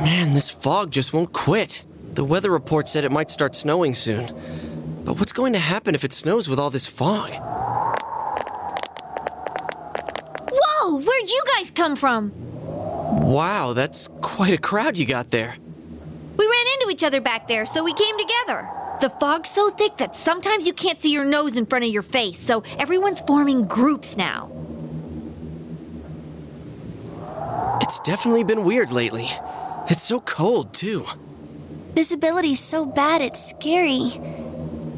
Man, this fog just won't quit. The weather report said it might start snowing soon. But what's going to happen if it snows with all this fog? Whoa, where'd you guys come from? Wow, that's quite a crowd you got there. We ran into each other back there, so we came together. The fog's so thick that sometimes you can't see your nose in front of your face, so everyone's forming groups now. It's definitely been weird lately. It's so cold, too. Visibility's so bad it's scary.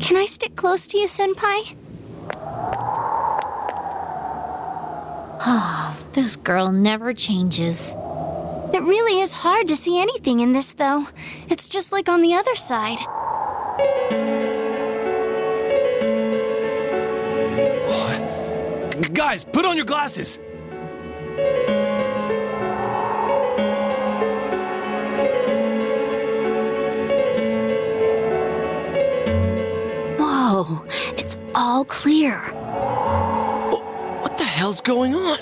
Can I stick close to you, Senpai? Oh, this girl never changes. It really is hard to see anything in this, though. It's just like on the other side. Guys, put on your glasses! All clear. What the hell's going on?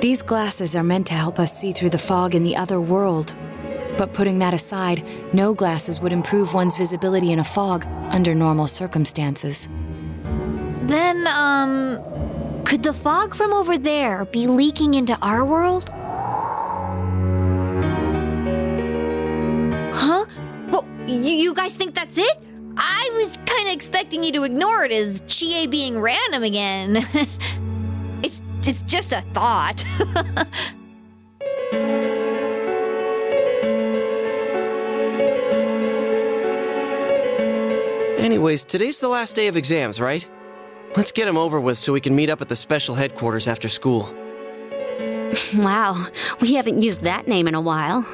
These glasses are meant to help us see through the fog in the other world. But putting that aside, no glasses would improve one's visibility in a fog under normal circumstances. Then, um, could the fog from over there be leaking into our world? Huh? Well, you, you guys think that's it? Expecting you to ignore it as Chie being random again. it's it's just a thought. Anyways, today's the last day of exams, right? Let's get them over with so we can meet up at the special headquarters after school. Wow, we haven't used that name in a while.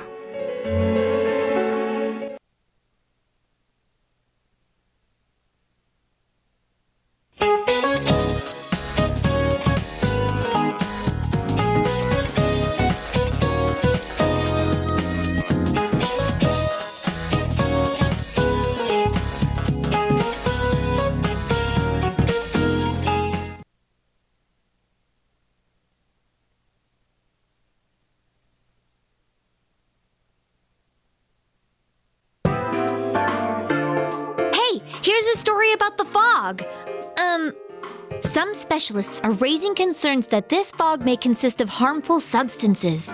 Some specialists are raising concerns that this fog may consist of harmful substances.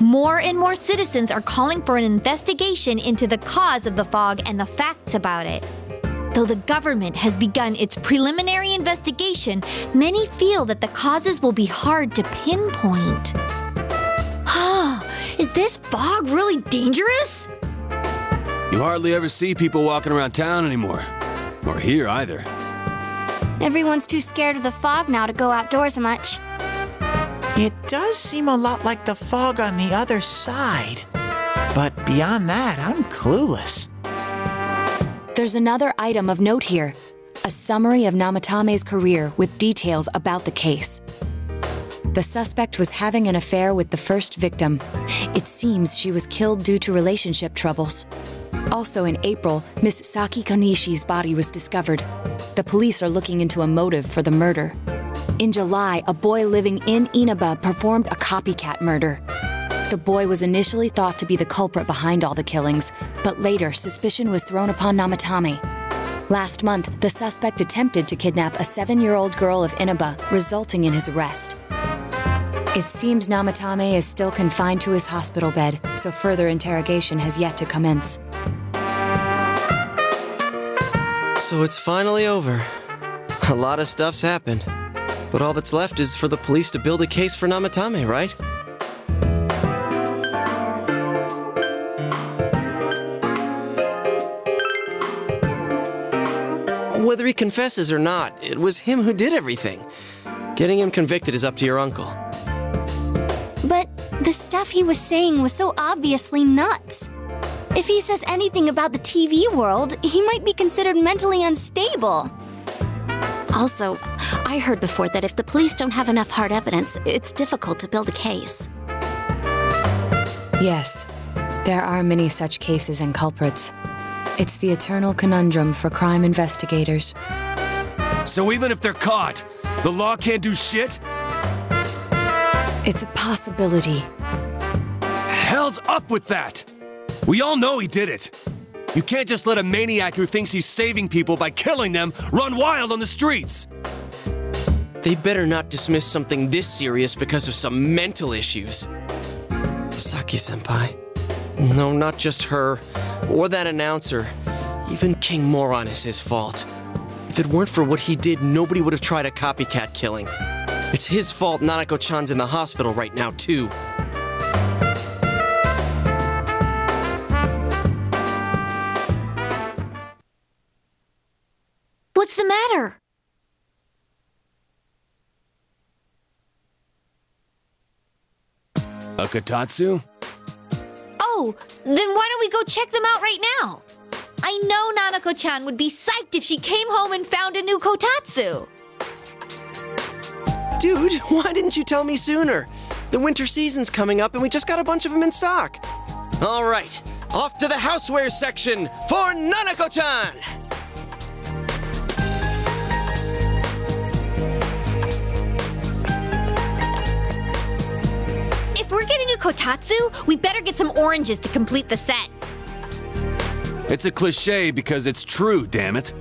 More and more citizens are calling for an investigation into the cause of the fog and the facts about it. Though the government has begun its preliminary investigation, many feel that the causes will be hard to pinpoint. Ah, is this fog really dangerous? You hardly ever see people walking around town anymore. Or here either. Everyone's too scared of the fog now to go outdoors much. It does seem a lot like the fog on the other side. But beyond that, I'm clueless. There's another item of note here a summary of Namatame's career with details about the case. The suspect was having an affair with the first victim. It seems she was killed due to relationship troubles. Also in April, Miss Saki Konishi's body was discovered. The police are looking into a motive for the murder. In July, a boy living in Inaba performed a copycat murder. The boy was initially thought to be the culprit behind all the killings, but later suspicion was thrown upon Namatame. Last month, the suspect attempted to kidnap a seven year old girl of Inaba, resulting in his arrest. It seems Namatame is still confined to his hospital bed, so further interrogation has yet to commence. So it's finally over. A lot of stuff's happened. But all that's left is for the police to build a case for Namatame, right? Whether he confesses or not, it was him who did everything. Getting him convicted is up to your uncle. But the stuff he was saying was so obviously nuts. If he says anything about the TV world, he might be considered mentally unstable. Also, I heard before that if the police don't have enough hard evidence, it's difficult to build a case. Yes, there are many such cases and culprits. It's the eternal conundrum for crime investigators. So even if they're caught, the law can't do shit? It's a possibility. hell's up with that? We all know he did it. You can't just let a maniac who thinks he's saving people by killing them run wild on the streets. They better not dismiss something this serious because of some mental issues. Saki senpai. No, not just her, or that announcer. Even King Moron is his fault. If it weren't for what he did, nobody would have tried a copycat killing. It's his fault Nanako chan's in the hospital right now, too. What's the matter? A Kotatsu? Oh, then why don't we go check them out right now? I know Nanako-chan would be psyched if she came home and found a new kotatsu. Dude, why didn't you tell me sooner? The winter season's coming up and we just got a bunch of them in stock. All right, off to the houseware section for Nanako-chan! If we're getting a kotatsu, we better get some oranges to complete the set. It's a cliche because it's true, damn it.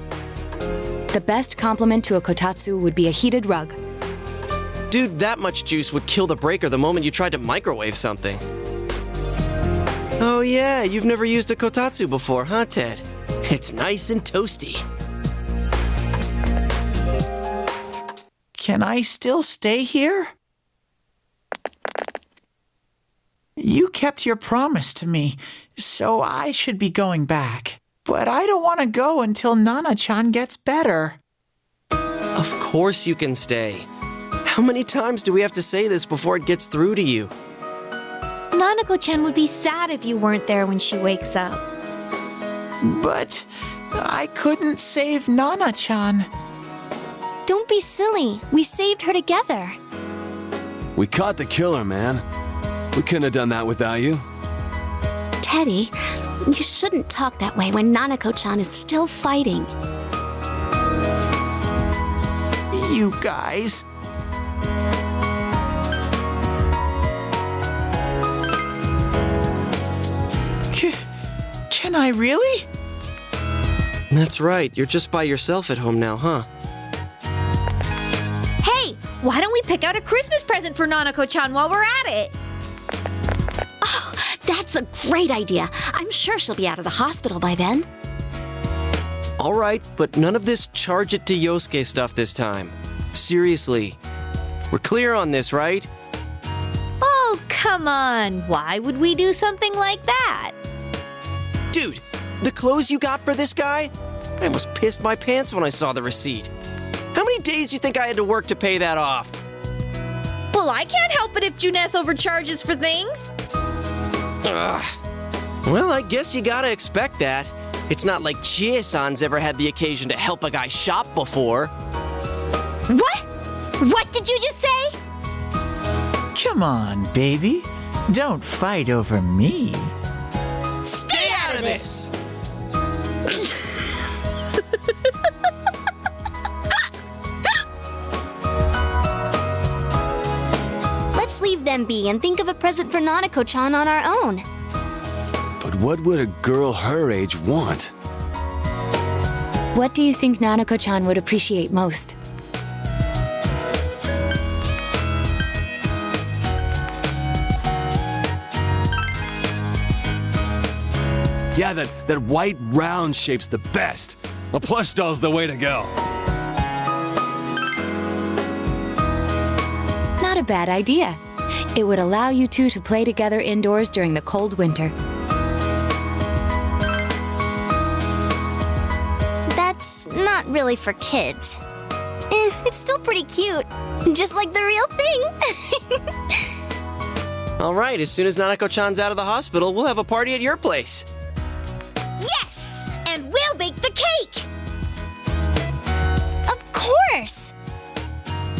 The best compliment to a kotatsu would be a heated rug. Dude, that much juice would kill the breaker the moment you tried to microwave something. Oh yeah, you've never used a kotatsu before, huh, Ted? It's nice and toasty. Can I still stay here? You kept your promise to me, so I should be going back. But I don't want to go until Nana-chan gets better. Of course you can stay. How many times do we have to say this before it gets through to you? Nanako-chan would be sad if you weren't there when she wakes up. But I couldn't save Nana-chan. Don't be silly. We saved her together. We caught the killer, man. We couldn't have done that without you. Teddie, you shouldn't talk that way when Nanako-chan is still fighting. You guys. Can I really? That's right, you're just by yourself at home now, huh? Hey, why don't we pick out a Christmas present for Nanako-chan while we're at it? Oh, that's a great idea. I'm sure she'll be out of the hospital by then. All right, but none of this charge it to Yosuke stuff this time. Seriously. We're clear on this, right? Oh, come on. Why would we do something like that? Dude, the clothes you got for this guy? I almost pissed my pants when I saw the receipt. How many days do you think I had to work to pay that off? Well, I can't help it if Junes overcharges for things. Ugh. Well, I guess you gotta expect that. It's not like Chie-san's ever had the occasion to help a guy shop before. What? What did you just say? Come on, baby. Don't fight over me. Stay out of this! Let's leave them be and think of a present for Nanako-chan on our own. But what would a girl her age want? What do you think Nanako-chan would appreciate most? Yeah, that, that white round shape's the best. A plush doll's the way to go. Not a bad idea. It would allow you two to play together indoors during the cold winter. That's not really for kids. Eh, it's still pretty cute. Just like the real thing. All right, as soon as Nanako-chan's out of the hospital, we'll have a party at your place.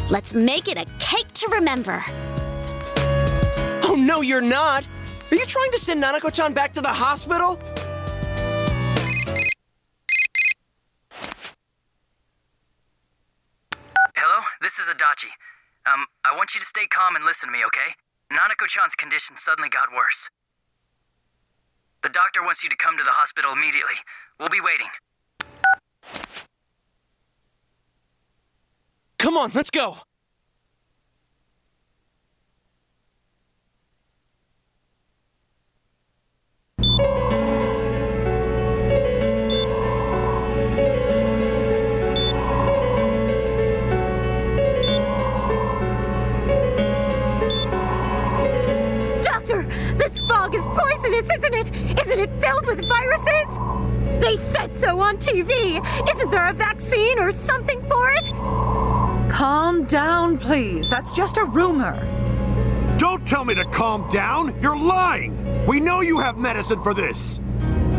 Let's make it a cake to remember. Oh, no, you're not! Are you trying to send Nanako-chan back to the hospital? Hello, this is Adachi. Um, I want you to stay calm and listen to me, okay? Nanako-chan's condition suddenly got worse. The doctor wants you to come to the hospital immediately. We'll be waiting. Come on, let's go! Doctor, this fog is poisonous, isn't it? Isn't it filled with viruses? They said so on TV. Isn't there a vaccine or something for it? Calm down, please. That's just a rumor. Don't tell me to calm down! You're lying! We know you have medicine for this!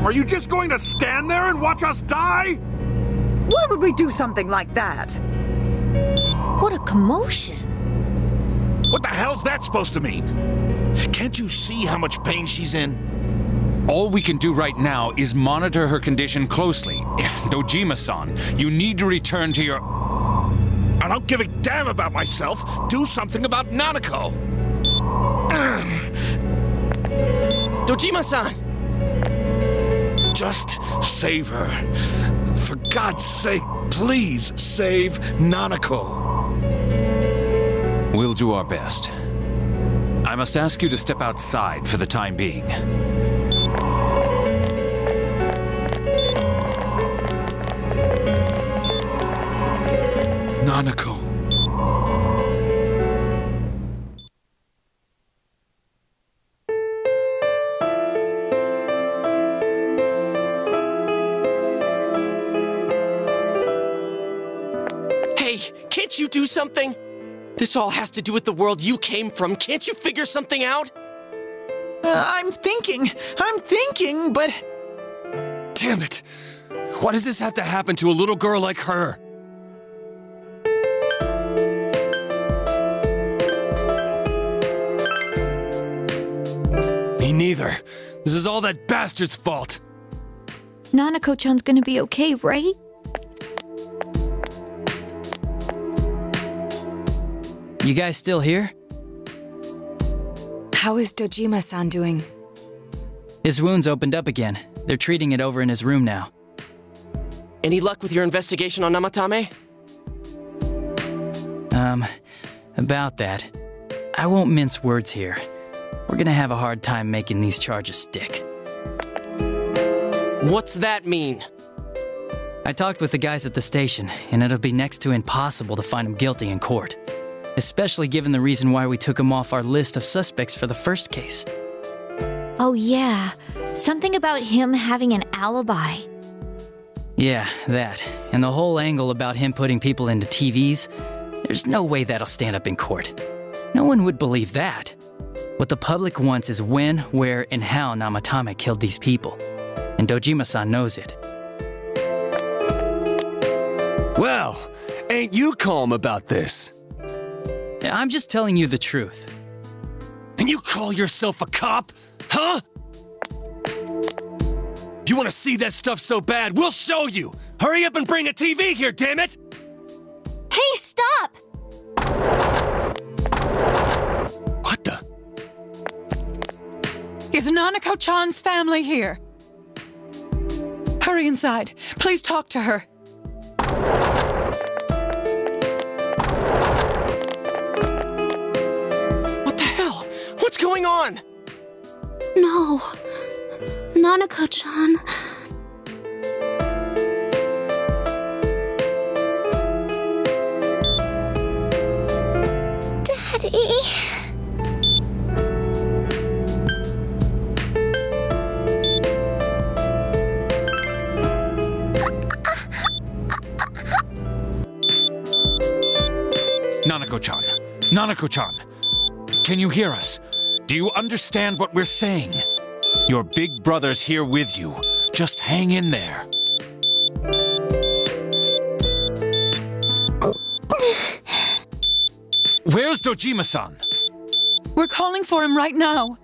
Are you just going to stand there and watch us die? Why would we do something like that? What a commotion. What the hell's that supposed to mean? Can't you see how much pain she's in? All we can do right now is monitor her condition closely. Dojima-san, you need to return to your... I don't give a damn about myself. Do something about Nanako. Dojima-san! Just save her. For God's sake, please save Nanako. We'll do our best. I must ask you to step outside for the time being. Nanako. Hey, can't you do something? This all has to do with the world you came from. Can't you figure something out? Uh, I'm thinking, I'm thinking, but Damn it! Why does this have to happen to a little girl like her? Neither. This is all that bastard's fault. Nanako-chan's gonna be okay, right? You guys still here? How is Dojima-san doing? His wounds opened up again. They're treating it over in his room now. Any luck with your investigation on Namatame? Um, about that. I won't mince words here. We're gonna have a hard time making these charges stick. What's that mean? I talked with the guys at the station, and it'll be next to impossible to find him guilty in court. Especially given the reason why we took him off our list of suspects for the first case. Oh, yeah. Something about him having an alibi. Yeah, that. And the whole angle about him putting people into TVs, there's no way that'll stand up in court. No one would believe that. What the public wants is when, where, and how Namatame killed these people. And Dojima-san knows it. Well, ain't you calm about this? I'm just telling you the truth. And you call yourself a cop? Huh? If you want to see that stuff so bad, we'll show you! Hurry up and bring a TV here, damn it! Hey, stop! Is Nanako-chan's family here? Hurry inside. Please talk to her. What the hell? What's going on? No. Nanako-chan. Nanako-chan, Nanako-chan, can you hear us? Do you understand what we're saying? Your big brother's here with you. Just hang in there. Where's Dojima-san? We're calling for him right now.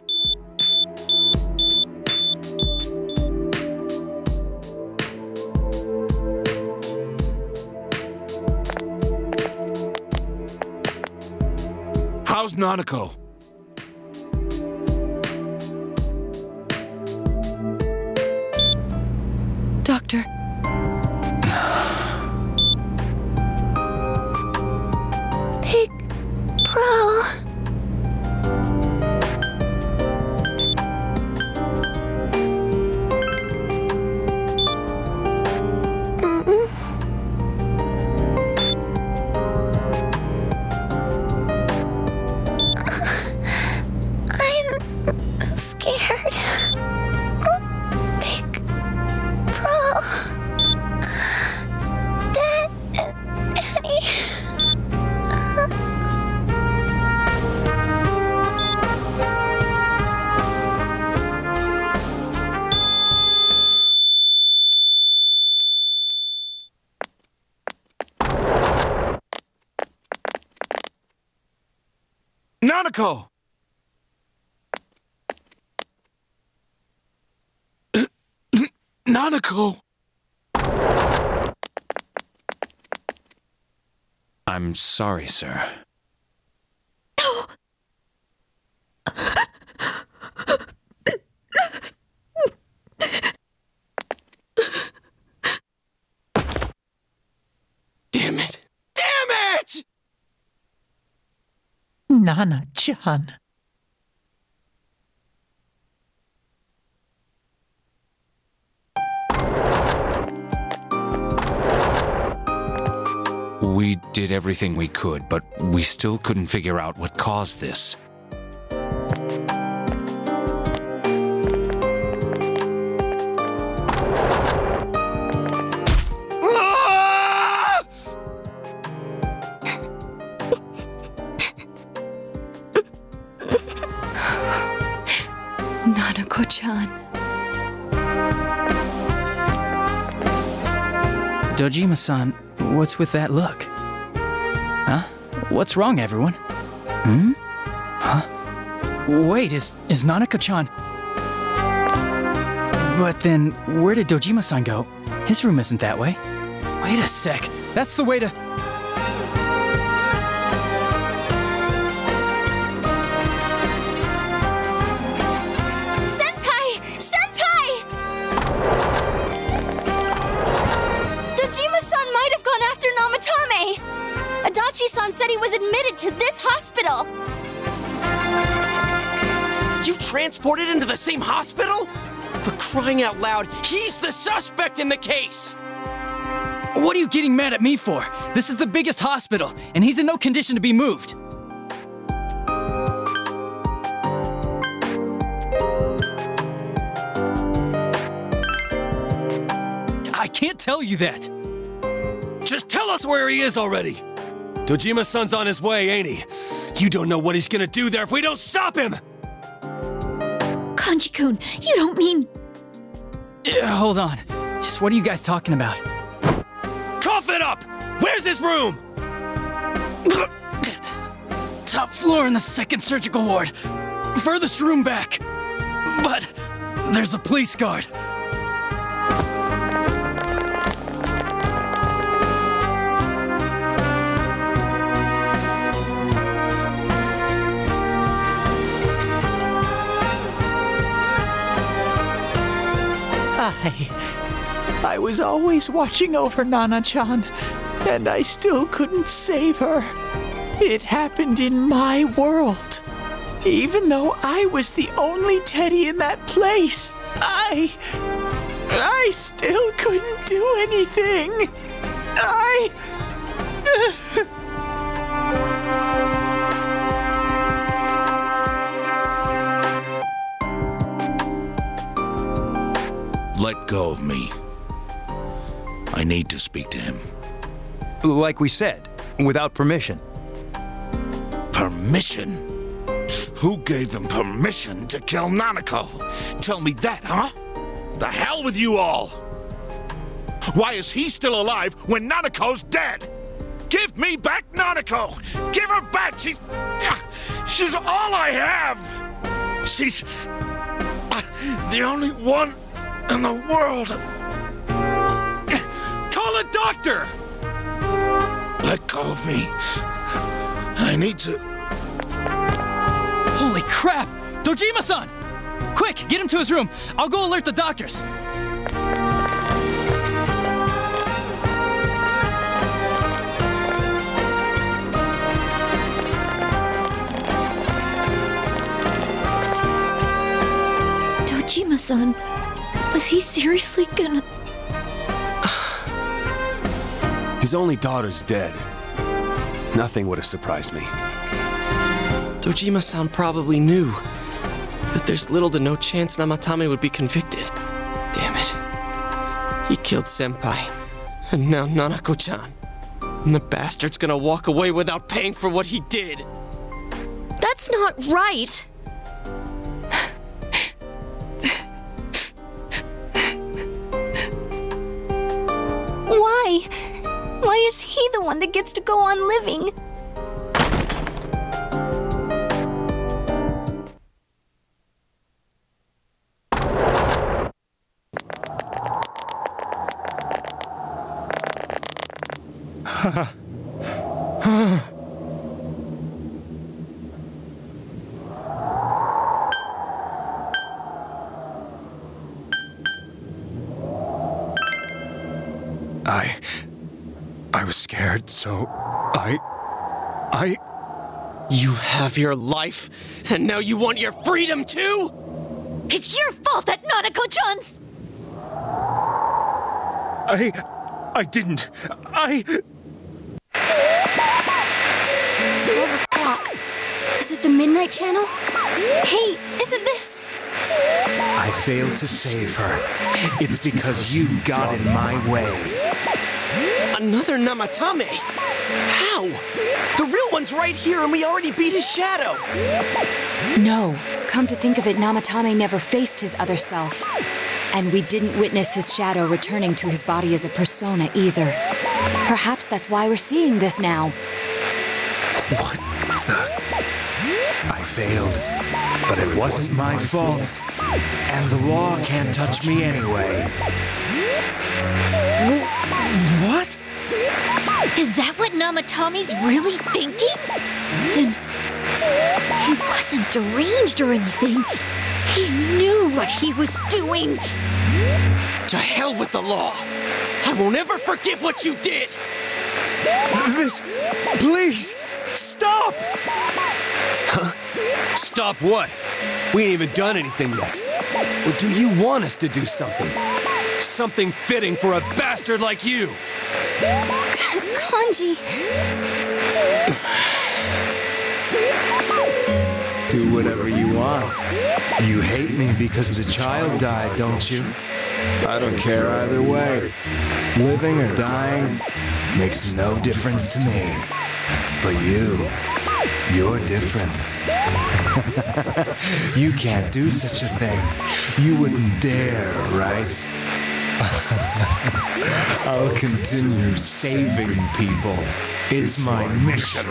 How's Nanako? Nanako! Nanako! I'm sorry, sir. Damn it! Damn it! Nana-chan. We did everything we could, but we still couldn't figure out what caused this. Dojima-san, what's with that look? Huh? What's wrong, everyone? Hmm? Huh? Wait, is, is Nanako-chan... But then, where did Dojima-san go? His room isn't that way. Wait a sec. That's the way to... transported into the same hospital? For crying out loud, he's the suspect in the case! What are you getting mad at me for? This is the biggest hospital, and he's in no condition to be moved. I can't tell you that. Just tell us where he is already! Dojima-san's on his way, ain't he? You don't know what he's gonna do there if we don't stop him! Kanji-kun, you don't mean... Uh, hold on. Just what are you guys talking about? Cough it up! Where's this room? Top floor in the second surgical ward. Furthest room back. But there's a police guard. I. I was always watching over Nana-chan, and I still couldn't save her. It happened in my world. Even though I was the only Teddie in that place, I. I still couldn't do anything. I. Let go of me. I need to speak to him. Like we said, without permission. Permission? Who gave them permission to kill Nanako? Tell me that, huh? The hell with you all! Why is he still alive when Nanako's dead? Give me back Nanako! Give her back! She's. She's all I have! She's. uh, the only one in the world. Call a doctor! Let go of me. I need to. Holy crap! Dojima-san! Quick, get him to his room. I'll go alert the doctors. Dojima-san, was he seriously gonna... His only daughter's dead. Nothing would have surprised me. Dojima-san probably knew that there's little to no chance Namatame would be convicted. Damn it. He killed Senpai, and now Nanako-chan. And the bastard's gonna walk away without paying for what he did. That's not right! Why is he the one that gets to go on living? have your life, and now you want your freedom too? It's your fault that Nanako-chan's... I. I didn't. I. 12 o'clock. Is it the Midnight Channel? Hey, isn't this. I failed to save her. It's because you got in my way. Another Namatame? How? The real one's right here and we already beat his shadow! No. Come to think of it, Namatame never faced his other self. And we didn't witness his shadow returning to his body as a persona either. Perhaps that's why we're seeing this now. What the? I failed, but it wasn't my fault. And the law can't touch me anyway. Is that what Namatame's really thinking? Then he wasn't deranged or anything. He knew what he was doing. To hell with the law! I won't ever forgive what you did! This. Please! Stop! Huh? Stop what? We ain't even done anything yet. Or do you want us to do something? Something fitting for a bastard like you! Kanji. Do whatever you want. You hate me because the child died, don't you? I don't care either way. Living or dying makes no difference to me. But you, you're different. you can't do such a thing. You wouldn't dare, right? I'll continue saving people. It's my mission.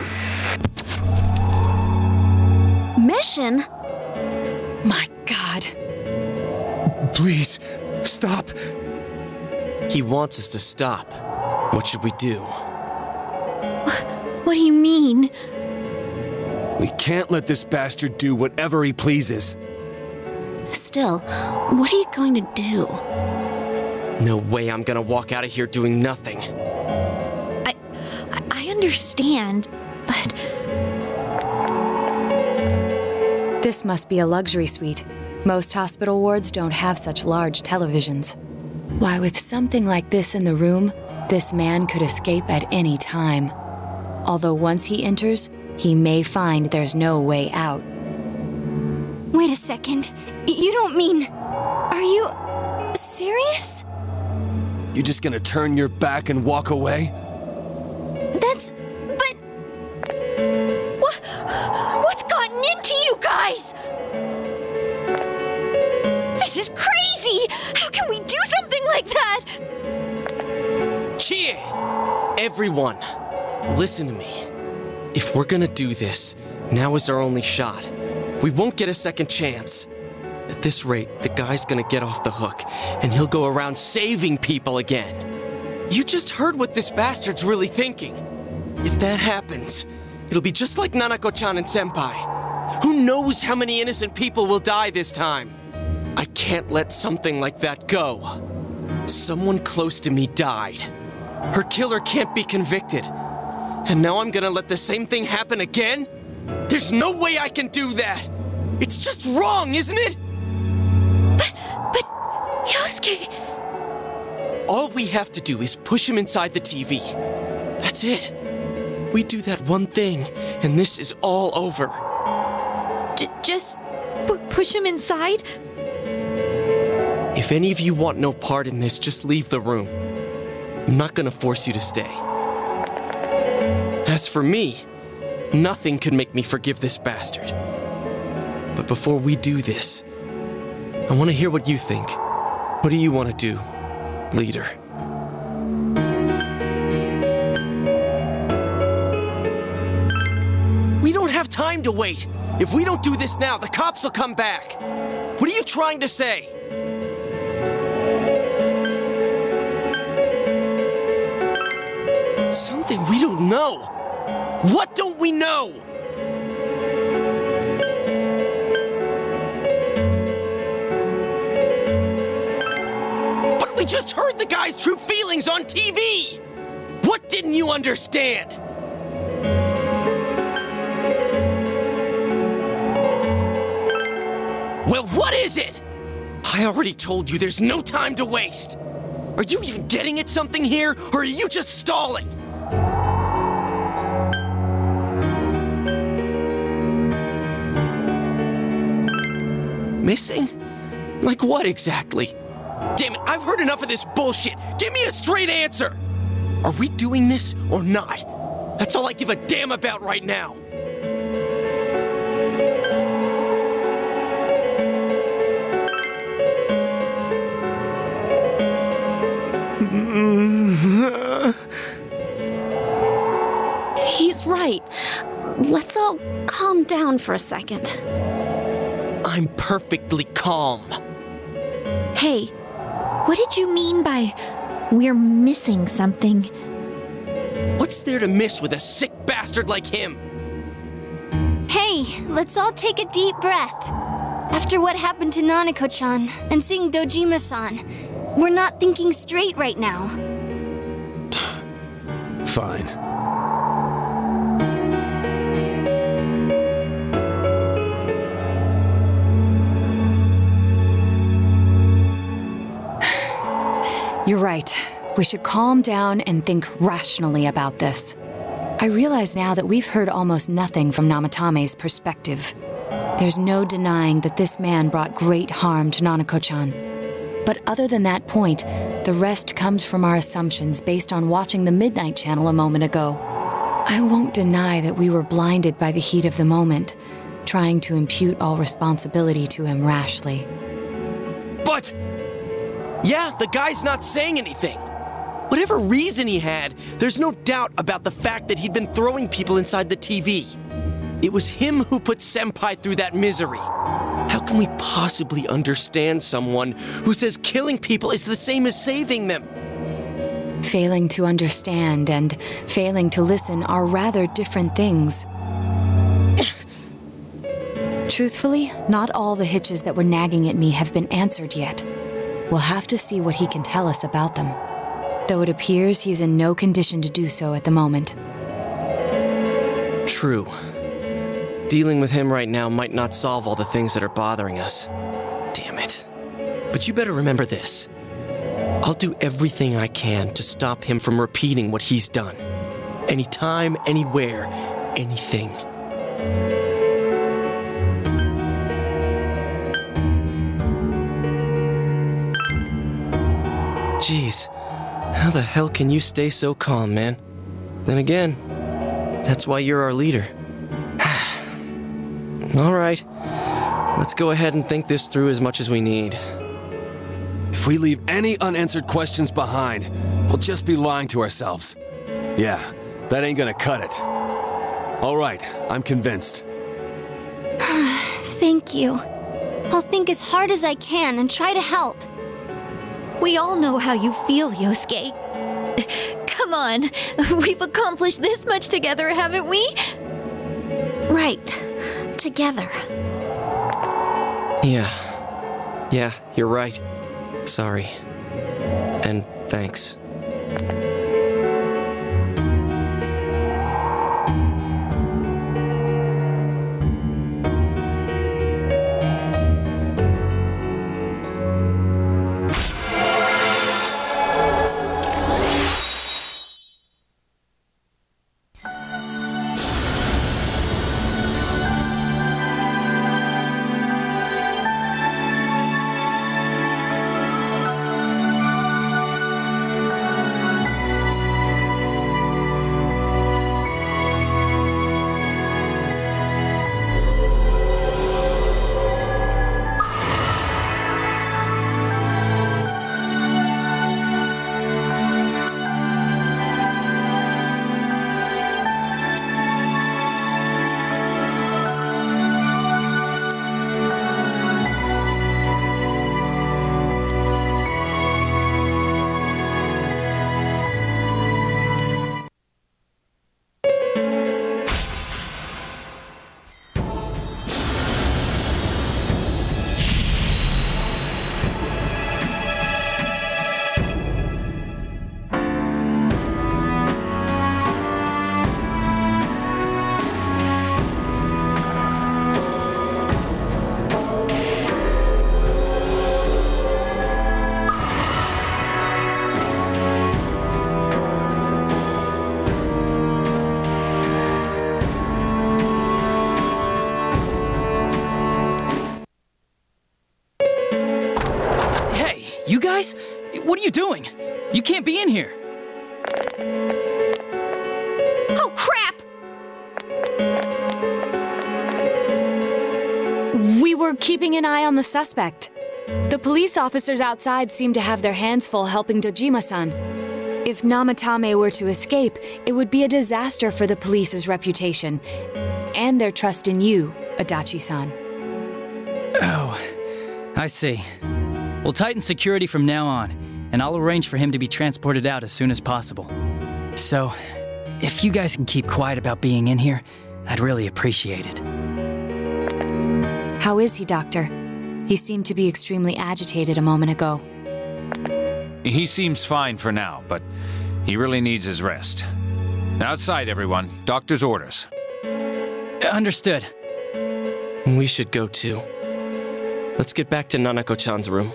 Mission? My god. Please, stop. He wants us to stop. What should we do? What do you mean? We can't let this bastard do whatever he pleases. Still, what are you going to do? No way I'm gonna walk out of here doing nothing. I, I understand, but This must be a luxury suite. Most hospital wards don't have such large televisions. Why, with something like this in the room, this man could escape at any time. Although once he enters, he may find there's no way out. Wait a second. You don't mean. Are you. serious? You just gonna turn your back and walk away? That's. but. What? What's gotten into you guys? This is crazy! How can we do something like that? Chie! Everyone, listen to me. If we're gonna do this, now is our only shot. We won't get a second chance. At this rate, the guy's gonna get off the hook, and he'll go around saving people again. You just heard what this bastard's really thinking. If that happens, it'll be just like Nanako-chan and Senpai. Who knows how many innocent people will die this time? I can't let something like that go. Someone close to me died. Her killer can't be convicted. And now I'm gonna let the same thing happen again? There's no way I can do that! It's just wrong, isn't it? But, but, Yosuke... All we have to do is push him inside the TV. That's it. We do that one thing, and this is all over. J- just pu- push him inside? If any of you want no part in this, just leave the room. I'm not gonna force you to stay. As for me, nothing could make me forgive this bastard. But before we do this, I want to hear what you think. What do you want to do, leader? We don't have time to wait. If we don't do this now, the cops will come back. What are you trying to say? Something we don't know. What don't we know? We just heard the guy's true feelings on TV! What didn't you understand? Well, what is it? I already told you there's no time to waste. Are you even getting at something here, or are you just stalling? Missing? Like what exactly? I've heard enough of this bullshit. Give me a straight answer. Are we doing this or not? That's all I give a damn about right now. He's right. Let's all calm down for a second. I'm perfectly calm. Hey, what did you mean by we're missing something? What's there to miss with a sick bastard like him? Hey, let's all take a deep breath. After what happened to Nanako-chan and seeing Dojima-san, we're not thinking straight right now. Fine. You're right. We should calm down and think rationally about this. I realize now that we've heard almost nothing from Namatame's perspective. There's no denying that this man brought great harm to Nanako-chan. But other than that point, the rest comes from our assumptions based on watching the Midnight Channel a moment ago. I won't deny that we were blinded by the heat of the moment, trying to impute all responsibility to him rashly. But. Yeah, the guy's not saying anything. Whatever reason he had, there's no doubt about the fact that he'd been throwing people inside the TV. It was him who put Senpai through that misery. How can we possibly understand someone who says killing people is the same as saving them? Failing to understand and failing to listen are rather different things. Truthfully, not all the hitches that were nagging at me have been answered yet. We'll have to see what he can tell us about them. Though it appears he's in no condition to do so at the moment. True. Dealing with him right now might not solve all the things that are bothering us. Damn it. But you better remember this. I'll do everything I can to stop him from repeating what he's done. Anytime, anywhere, anything. Jeez, how the hell can you stay so calm, man? Then again, that's why you're our leader. All right, let's go ahead and think this through as much as we need. If we leave any unanswered questions behind, we'll just be lying to ourselves. Yeah, that ain't gonna cut it. All right, I'm convinced. Thank you. I'll think as hard as I can and try to help. We all know how you feel, Yosuke. Come on, we've accomplished this much together, haven't we? Right. Together. Yeah. Yeah, you're right. Sorry. And thanks. You can't be in here. Oh, crap! We were keeping an eye on the suspect. The police officers outside seem to have their hands full helping Dojima-san. If Namatame were to escape, it would be a disaster for the police's reputation and their trust in you, Adachi-san. Oh, I see. We'll tighten security from now on, and I'll arrange for him to be transported out as soon as possible. So, if you guys can keep quiet about being in here, I'd really appreciate it. How is he, Doctor? He seemed to be extremely agitated a moment ago. He seems fine for now, but he really needs his rest. Outside, everyone. Doctor's orders. Understood. We should go too. Let's get back to Nanako chan's room.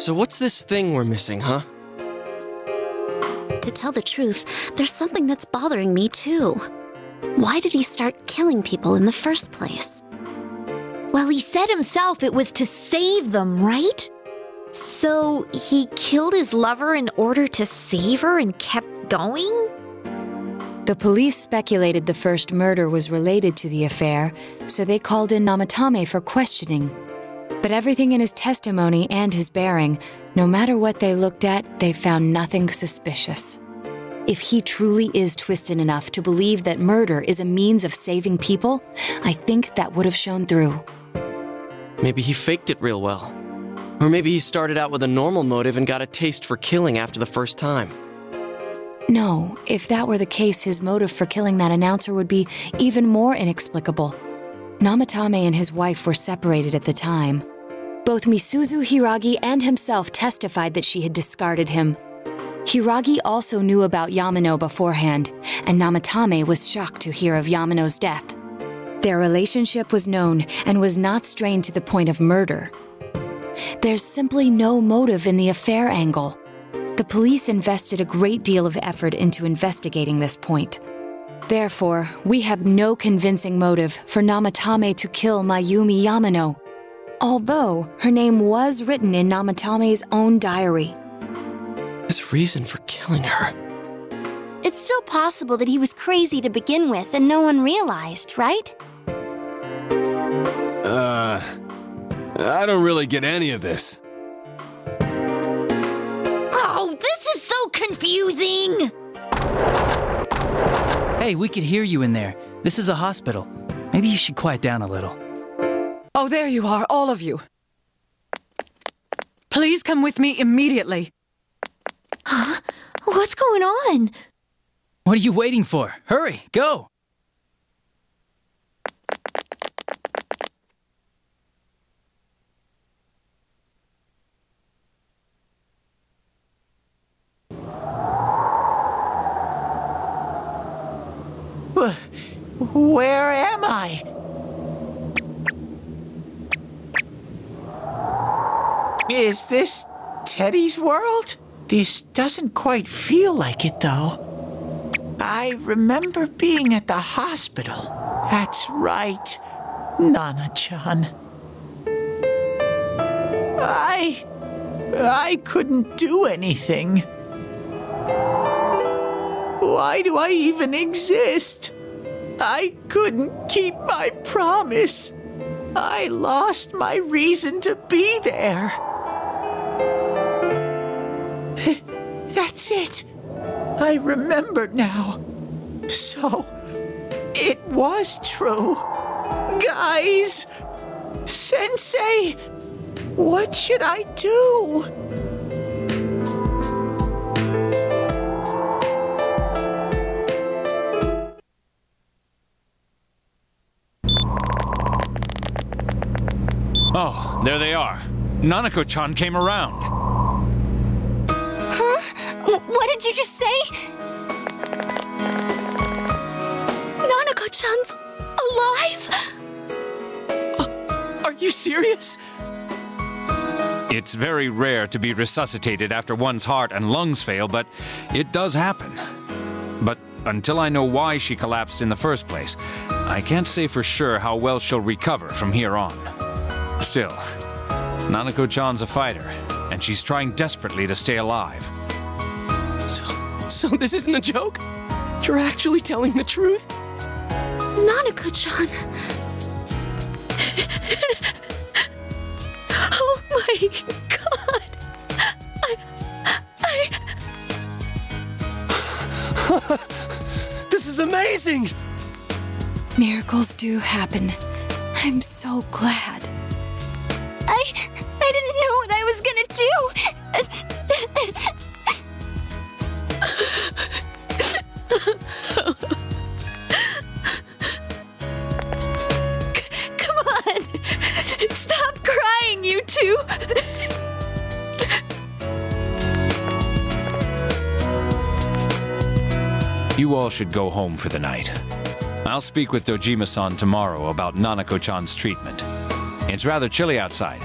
So, what's this thing we're missing, huh? To tell the truth, there's something that's bothering me too. Why did he start killing people in the first place? Well, he said himself it was to save them, right? So he killed his lover in order to save her and kept going? The police speculated the first murder was related to the affair, so they called in Namatame for questioning. But everything in his testimony and his bearing, no matter what they looked at, they found nothing suspicious. If he truly is twisted enough to believe that murder is a means of saving people, I think that would have shown through. Maybe he faked it real well. Or maybe he started out with a normal motive and got a taste for killing after the first time. No, if that were the case, his motive for killing that announcer would be even more inexplicable. Namatame and his wife were separated at the time. Both Misuzu Hiragi and himself testified that she had discarded him. Hiragi also knew about Yamano beforehand, and Namatame was shocked to hear of Yamano's death. Their relationship was known and was not strained to the point of murder. There's simply no motive in the affair angle. The police invested a great deal of effort into investigating this point. Therefore, we have no convincing motive for Namatame to kill Mayumi Yamano, although her name was written in Namatame's own diary. His reason for killing her. It's still possible that he was crazy to begin with and no one realized, right? Uh, I don't really get any of this. Oh, this is so confusing! Hey, we could hear you in there. This is a hospital. Maybe you should quiet down a little. Oh, there you are, all of you. Please come with me immediately. Huh? What's going on? What are you waiting for? Hurry, go! Where am I? Is this Teddie's world? This doesn't quite feel like it, though. I remember being at the hospital. That's right, Nana-chan. I... I couldn't do anything. Why do I even exist? I couldn't keep my promise. I lost my reason to be there. That's it. I remember now. So, it was true. Guys! Sensei! What should I do? Oh, there they are. Nanako chan came around. Huh? W- what did you just say? Nanako-chan's alive? Uh, are you serious? It's very rare to be resuscitated after one's heart and lungs fail, but it does happen. But until I know why she collapsed in the first place, I can't say for sure how well she'll recover from here on. Still, Nanako-chan's a fighter, and she's trying desperately to stay alive. So, so this isn't a joke? You're actually telling the truth? Nanako-chan. oh my god. I... I... this is amazing! Miracles do happen. I'm so glad. I... I didn't know what I was gonna do! You all should go home for the night. I'll speak with Dojima-san tomorrow about Nanako-chan's treatment. It's rather chilly outside.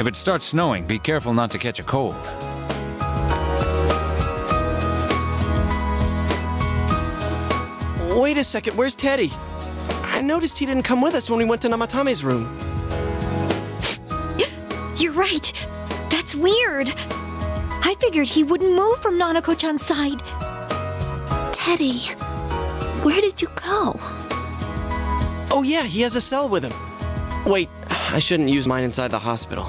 If it starts snowing, be careful not to catch a cold. Wait a second, where's Teddie? I noticed he didn't come with us when we went to Namatame's room. You're right. That's weird. I figured he wouldn't move from Nanako-chan's side. Teddie, where did you go? Oh yeah, he has a cell with him. Wait, I shouldn't use mine inside the hospital.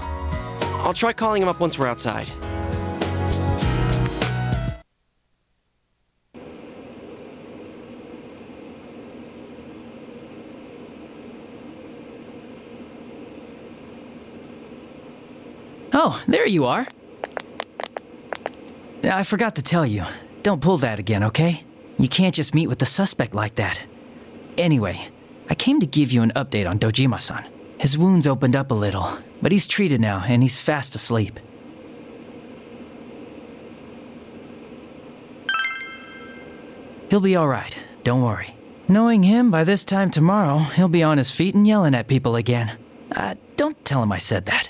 I'll try calling him up once we're outside. Oh, there you are. I forgot to tell you. Don't pull that again, okay? You can't just meet with the suspect like that. Anyway, I came to give you an update on Dojima-san. His wounds opened up a little, but he's treated now and he's fast asleep. He'll be alright, don't worry. Knowing him, by this time tomorrow, he'll be on his feet and yelling at people again. Uh, don't tell him I said that.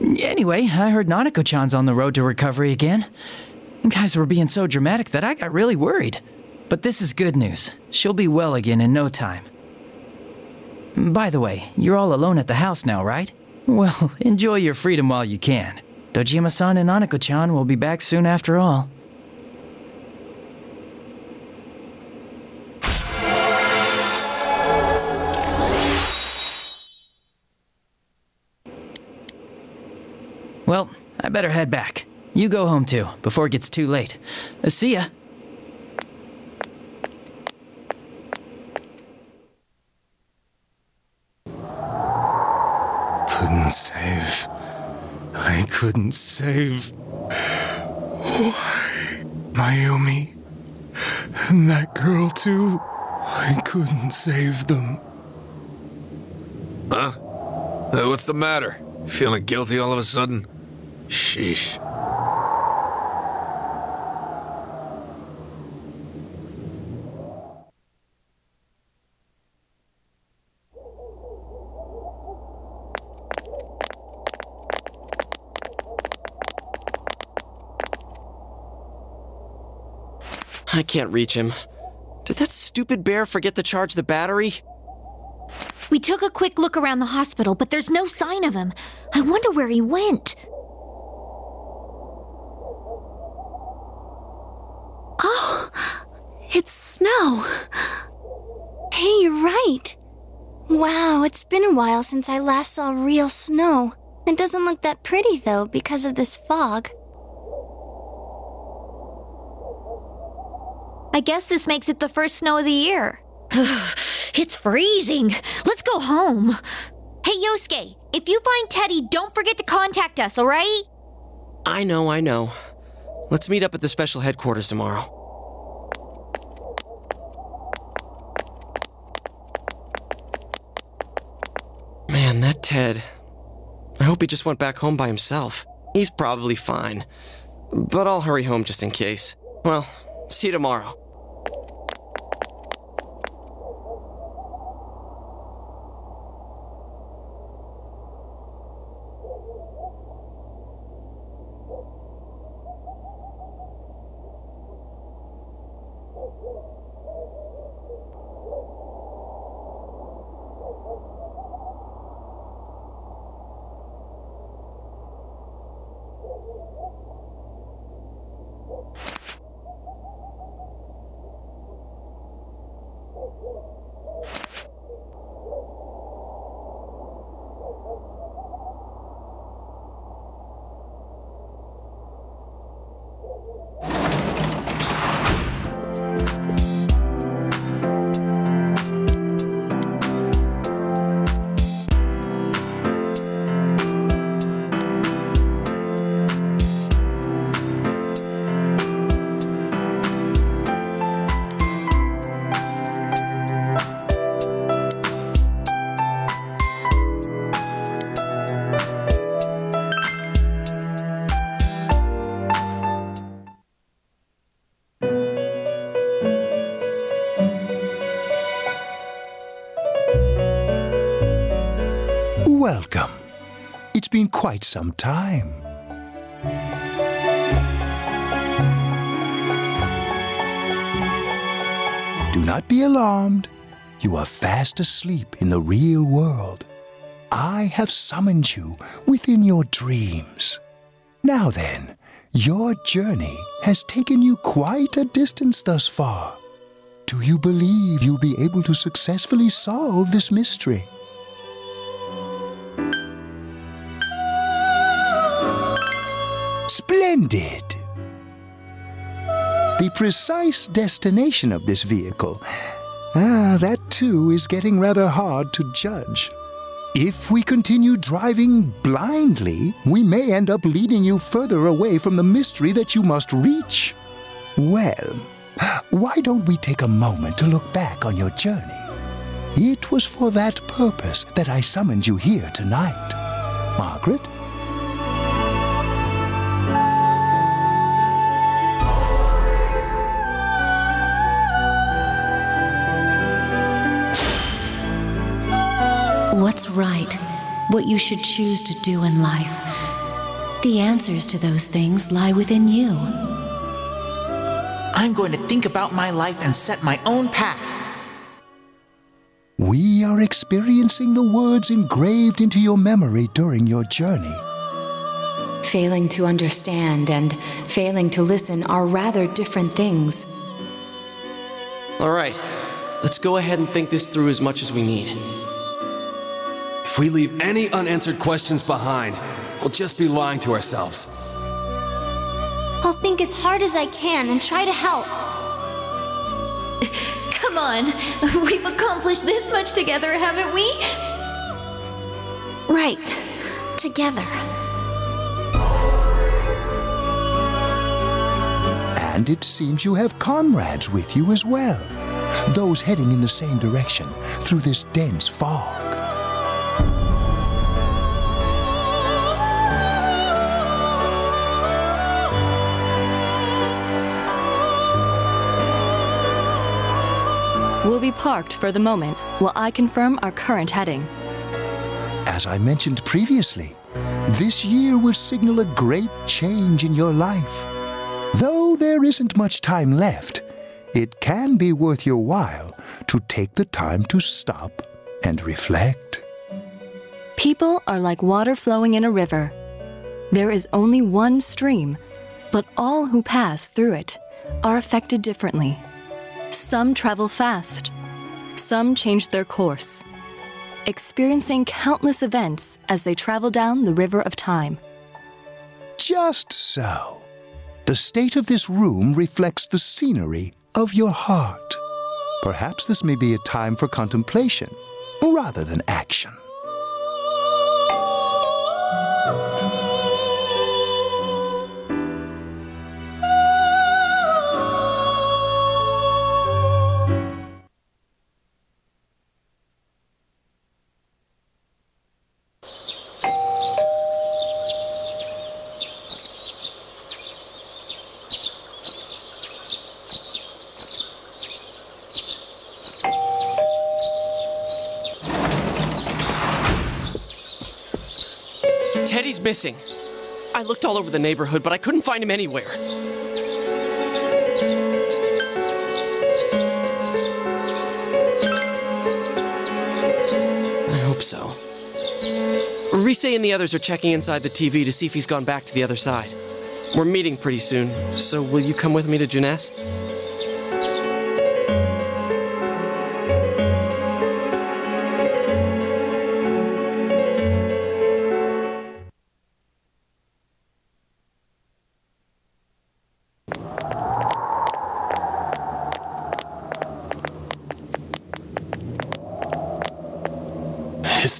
Anyway, I heard Nanako-chan's on the road to recovery again. Guys were being so dramatic that I got really worried. But this is good news. She'll be well again in no time. By the way, you're all alone at the house now, right? Well, enjoy your freedom while you can. Dojima-san and Nanako-chan will be back soon after all. Well, I better head back. You go home too, before it gets too late. Uh, see ya. Couldn't save. I couldn't save. Why? Mayumi. And that girl too. I couldn't save them. Huh? Uh, what's the matter? Feeling guilty all of a sudden? Sheesh. I can't reach him. Did that stupid bear forget to charge the battery? We took a quick look around the hospital, but there's no sign of him. I wonder where he went. Oh, it's snow. Hey, you're right. Wow, it's been a while since I last saw real snow. It doesn't look that pretty, though, because of this fog. I guess this makes it the first snow of the year. it's freezing. Let's go home. Hey, Yosuke, if you find Teddie, don't forget to contact us, alright? I know, I know. Let's meet up at the special headquarters tomorrow. Man, that Ted. I hope he just went back home by himself. He's probably fine. But I'll hurry home just in case. Well, see you tomorrow. Quite some time. Do not be alarmed. You are fast asleep in the real world. I have summoned you within your dreams. Now then, your journey has taken you quite a distance thus far. Do you believe you'll be able to successfully solve this mystery? Splendid! The precise destination of this vehicle, ah, that too is getting rather hard to judge. If we continue driving blindly, we may end up leading you further away from the mystery that you must reach. Well, why don't we take a moment to look back on your journey? It was for that purpose that I summoned you here tonight. Margaret? What's right? What you should choose to do in life? The answers to those things lie within you. I'm going to think about my life and set my own path. We are experiencing the words engraved into your memory during your journey. Failing to understand and failing to listen are rather different things. All right, let's go ahead and think this through as much as we need. If we leave any unanswered questions behind, we'll just be lying to ourselves. I'll think as hard as I can and try to help. Come on, we've accomplished this much together, haven't we? Right. Together. And it seems you have comrades with you as well. Those heading in the same direction through this dense fog. We'll be parked for the moment while I confirm our current heading. As I mentioned previously, this year will signal a great change in your life. Though there isn't much time left, it can be worth your while to take the time to stop and reflect. People are like water flowing in a river. There is only one stream, but all who pass through it are affected differently. Some travel fast, some change their course, experiencing countless events as they travel down the river of time. Just so. The state of this room reflects the scenery of your heart. Perhaps this may be a time for contemplation rather than action. missing. I looked all over the neighborhood, but I couldn't find him anywhere. I hope so. Rise and the others are checking inside the TV to see if he's gone back to the other side. We're meeting pretty soon, so will you come with me to Junes?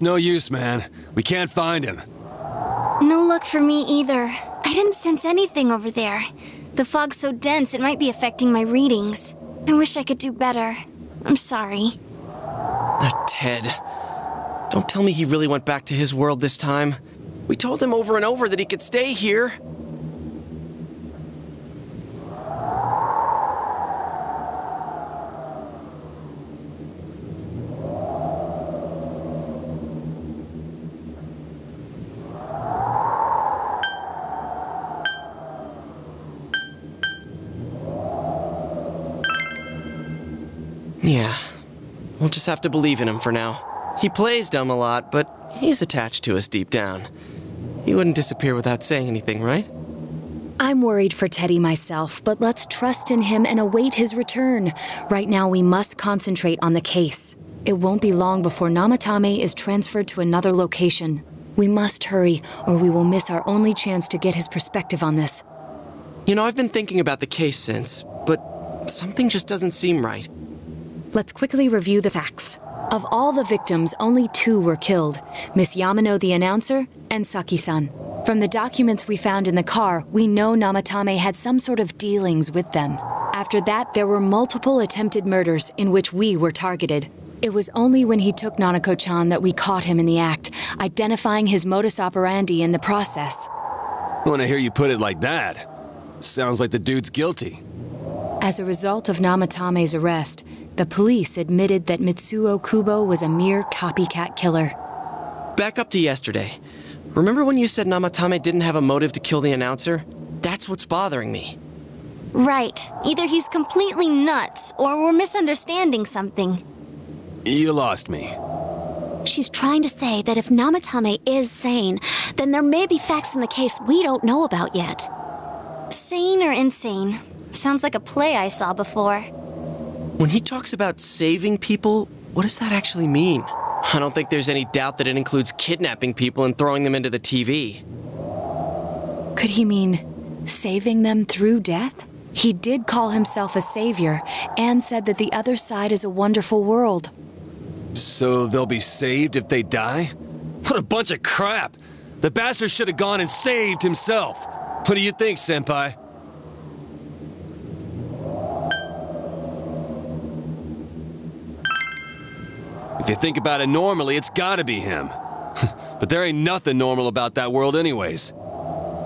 No use, man. We can't find him. No luck for me either. I didn't sense anything over there. The fog's so dense it might be affecting my readings. I wish I could do better. I'm sorry. That Ted. Don't tell me he really went back to his world this time. We told him over and over that he could stay here. Yeah. We'll just have to believe in him for now. He plays dumb a lot, but he's attached to us deep down. He wouldn't disappear without saying anything, right? I'm worried for Teddie myself, but let's trust in him and await his return. Right now, we must concentrate on the case. It won't be long before Namatame is transferred to another location. We must hurry, or we will miss our only chance to get his perspective on this. You know, I've been thinking about the case since, but something just doesn't seem right. Let's quickly review the facts. Of all the victims, only two were killed Miss Yamano, the announcer, and Saki san. From the documents we found in the car, we know Namatame had some sort of dealings with them. After that, there were multiple attempted murders in which we were targeted. It was only when he took Nanako chan that we caught him in the act, identifying his modus operandi in the process. When I hear you put it like that, sounds like the dude's guilty. As a result of Namatame's arrest, the police admitted that Mitsuo Kubo was a mere copycat killer. Back up to yesterday. Remember when you said Namatame didn't have a motive to kill the announcer? That's what's bothering me. Right. Either he's completely nuts, or we're misunderstanding something. You lost me. She's trying to say that if Namatame is sane, then there may be facts in the case we don't know about yet. Sane or insane? Sounds like a play I saw before. When he talks about saving people, what does that actually mean? I don't think there's any doubt that it includes kidnapping people and throwing them into the TV. Could he mean saving them through death? He did call himself a savior and said that the other side is a wonderful world. So they'll be saved if they die? What a bunch of crap! The bastard should have gone and saved himself. What do you think, Senpai? If you think about it normally, it's gotta be him. but there ain't nothing normal about that world anyways.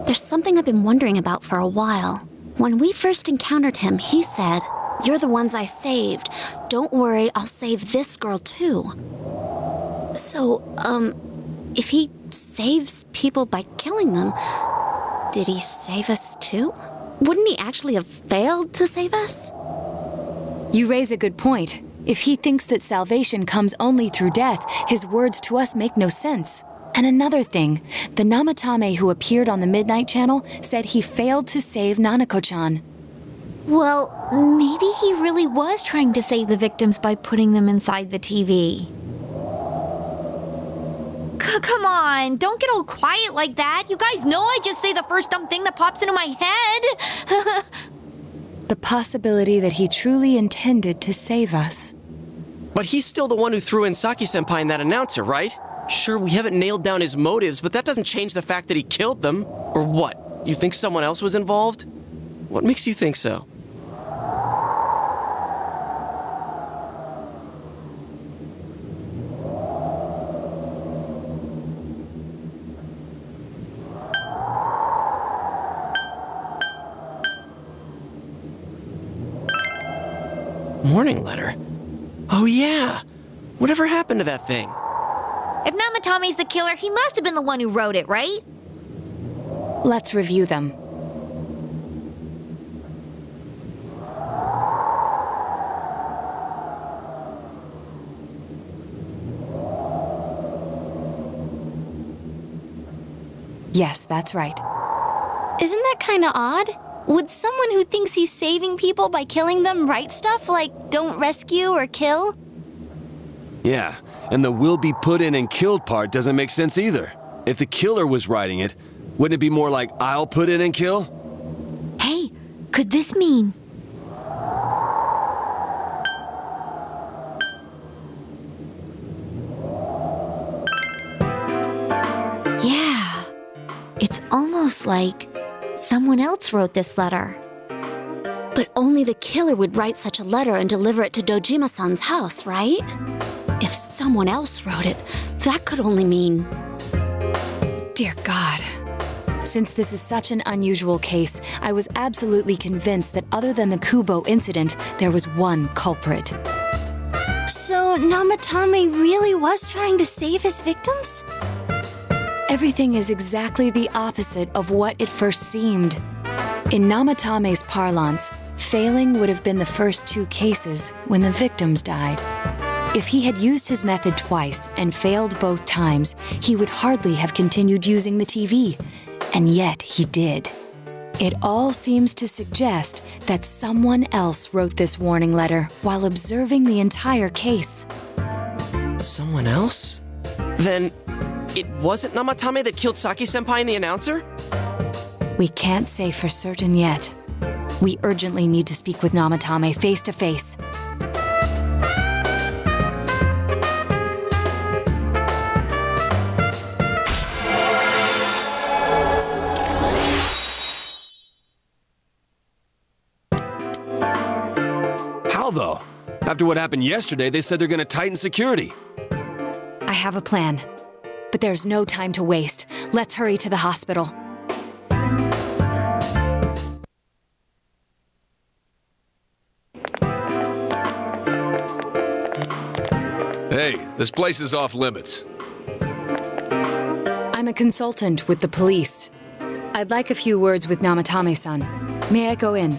There's something I've been wondering about for a while. When we first encountered him, he said, You're the ones I saved. Don't worry, I'll save this girl too. So, um, if he saves people by killing them, did he save us too? Wouldn't he actually have failed to save us? You raise a good point. If he thinks that salvation comes only through death, his words to us make no sense. And another thing, the Namatame who appeared on the Midnight Channel said he failed to save Nanako-chan. Well, maybe he really was trying to save the victims by putting them inside the TV. C come on, don't get all quiet like that. You guys know I just say the first dumb thing that pops into my head. the possibility that he truly intended to save us. But he's still the one who threw in Saki Senpai and that announcer, right? Sure, we haven't nailed down his motives, but that doesn't change the fact that he killed them. Or what? You think someone else was involved? What makes you think so? warning letter. Oh, yeah. Whatever happened to that thing? If Namatame's the killer, he must have been the one who wrote it, right? Let's review them. Yes, that's right. Isn't that kinda odd? Would someone who thinks he's saving people by killing them write stuff like don't rescue or kill? Yeah, and the will be put in and killed part doesn't make sense either. If the killer was writing it, wouldn't it be more like I'll put in and kill? Hey, could this mean? Yeah, it's almost like someone else wrote this letter. But only the killer would write such a letter and deliver it to Dojima san's house, right? If someone else wrote it, that could only mean. Dear God. Since this is such an unusual case, I was absolutely convinced that other than the Kubo incident, there was one culprit. So Namatame really was trying to save his victims? Everything is exactly the opposite of what it first seemed. In Namatame's parlance, failing would have been the first two cases when the victims died. If he had used his method twice and failed both times, he would hardly have continued using the TV. And yet he did. It all seems to suggest that someone else wrote this warning letter while observing the entire case. Someone else? Then it wasn't Namatame that killed Saki senpai and the announcer? We can't say for certain yet. We urgently need to speak with Namatame face to face. How though? After what happened yesterday, they said they're gonna tighten security. I have a plan. But there's no time to waste. Let's hurry to the hospital. Hey, this place is off limits. I'm a consultant with the police. I'd like a few words with Namatame san. May I go in?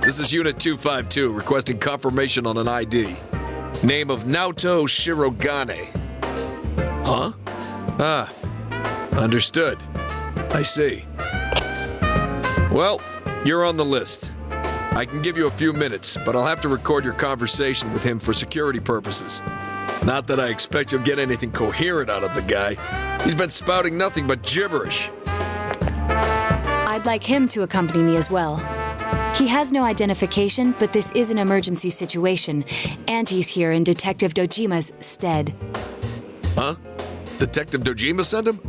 This is Unit 252 requesting confirmation on an ID. Name of Naoto Shirogane. Huh? Ah, understood. I see. Well, you're on the list. I can give you a few minutes, but I'll have to record your conversation with him for security purposes. Not that I expect you'll get anything coherent out of the guy. He's been spouting nothing but gibberish. I'd like him to accompany me as well. He has no identification, but this is an emergency situation, and he's here in Detective Dojima's stead. Huh? Detective Dojima sent him?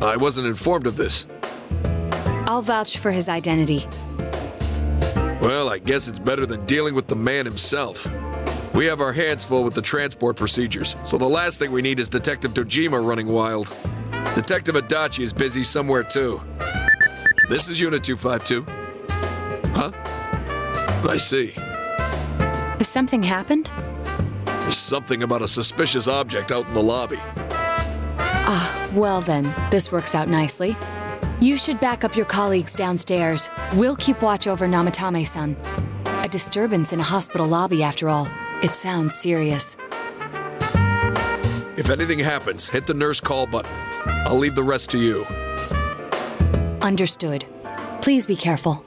I wasn't informed of this. I'll vouch for his identity. Well, I guess it's better than dealing with the man himself. We have our hands full with the transport procedures, so the last thing we need is Detective Dojima running wild. Detective Adachi is busy somewhere too. This is Unit 252. Huh? I see. Has something happened? There's something about a suspicious object out in the lobby. Well then, this works out nicely. You should back up your colleagues downstairs. We'll keep watch over Namatame san. A disturbance in a hospital lobby, after all. It sounds serious. If anything happens, hit the nurse call button. I'll leave the rest to you. Understood. Please be careful.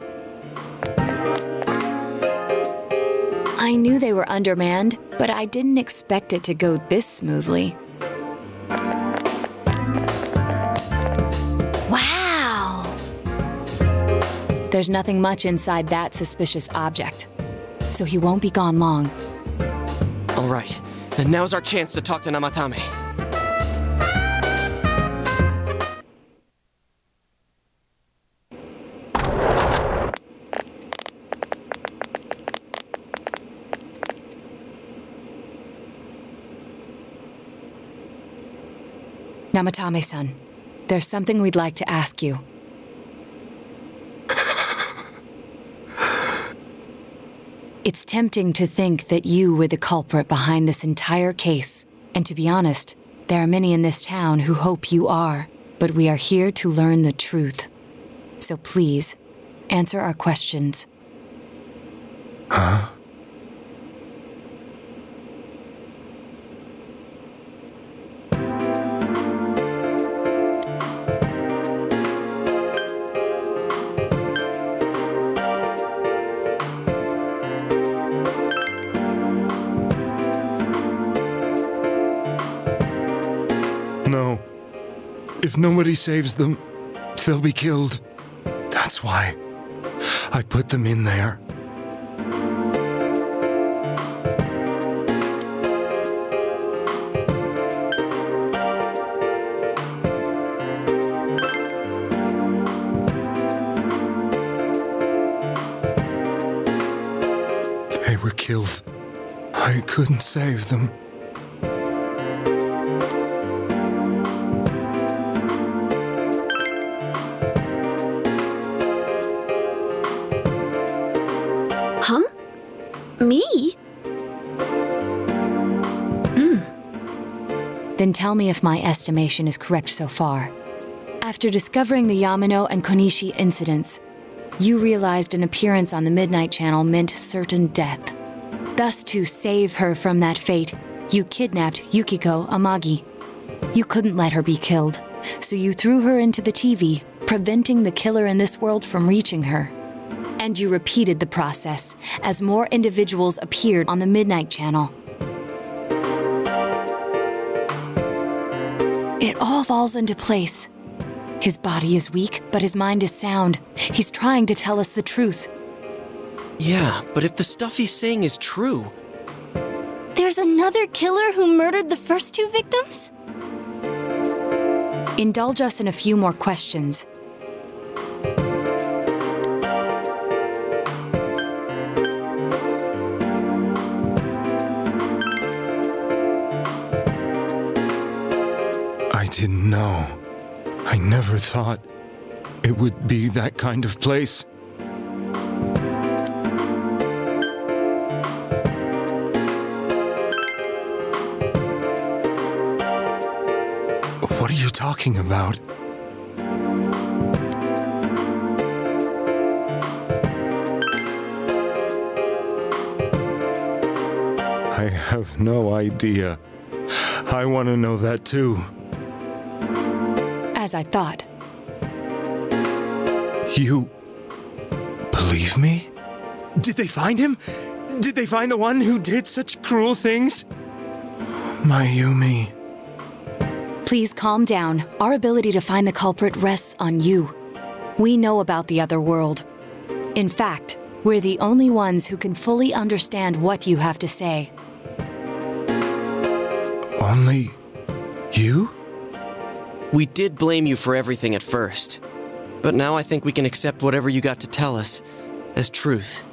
I knew they were undermanned, but I didn't expect it to go this smoothly. There's nothing much inside that suspicious object, so he won't be gone long. All right, then now's our chance to talk to Namatame. Namatame san, there's something we'd like to ask you. It's tempting to think that you were the culprit behind this entire case. And to be honest, there are many in this town who hope you are. But we are here to learn the truth. So please, answer our questions. Huh? If nobody saves them, they'll be killed. That's why I put them in there. They were killed. I couldn't save them. Tell me if my estimation is correct so far. After discovering the Yamano and Konishi incidents, you realized an appearance on the Midnight Channel meant certain death. Thus, to save her from that fate, you kidnapped Yukiko Amagi. You couldn't let her be killed, so you threw her into the TV, preventing the killer in this world from reaching her. And you repeated the process as more individuals appeared on the Midnight Channel. Falls into place. His body is weak, but his mind is sound. He's trying to tell us the truth. Yeah, but if the stuff he's saying is true, There's another killer who murdered the first two victims? Indulge us in a few more questions. Know. I never thought it would be that kind of place. What are you talking about? I have no idea. I want to know that too. As I thought. You believe me? Did they find him? Did they find the one who did such cruel things? Mayumi. Please calm down. Our ability to find the culprit rests on you. We know about the other world. In fact, we're the only ones who can fully understand what you have to say. Only you? We did blame you for everything at first. But now I think we can accept whatever you got to tell us as truth.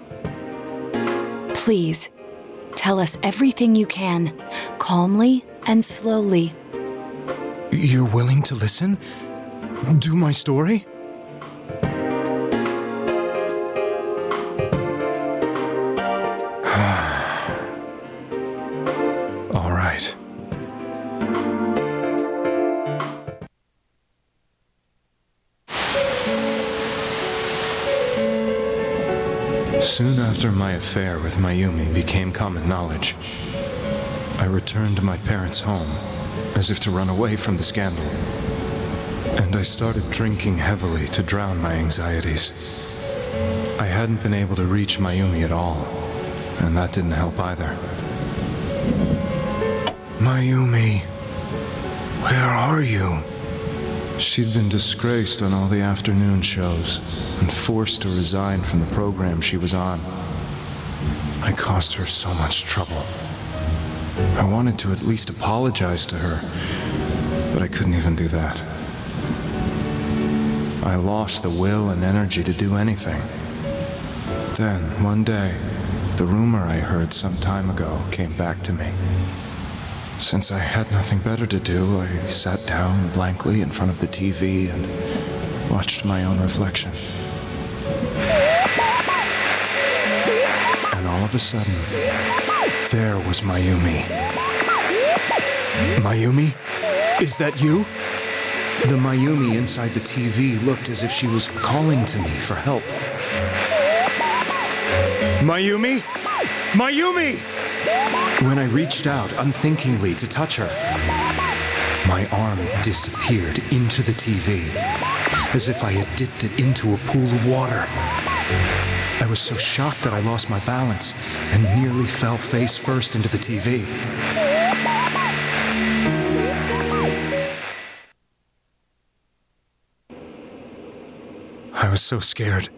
Please, tell us everything you can, calmly and slowly. You're willing to listen? Do my story? After my affair with Mayumi became common knowledge, I returned to my parents' home as if to run away from the scandal. And I started drinking heavily to drown my anxieties. I hadn't been able to reach Mayumi at all, and that didn't help either. Mayumi, where are you? She'd been disgraced on all the afternoon shows and forced to resign from the program she was on. I caused her so much trouble. I wanted to at least apologize to her, but I couldn't even do that. I lost the will and energy to do anything. Then, one day, the rumor I heard some time ago came back to me. Since I had nothing better to do, I sat down blankly in front of the TV and watched my own reflection. Of a sudden, there was Mayumi. Mayumi? Is that you? The Mayumi inside the TV looked as if she was calling to me for help. Mayumi? Mayumi! When I reached out unthinkingly to touch her, my arm disappeared into the TV, as if I had dipped it into a pool of water. I was so shocked that I lost my balance and nearly fell face first into the TV. I was so scared.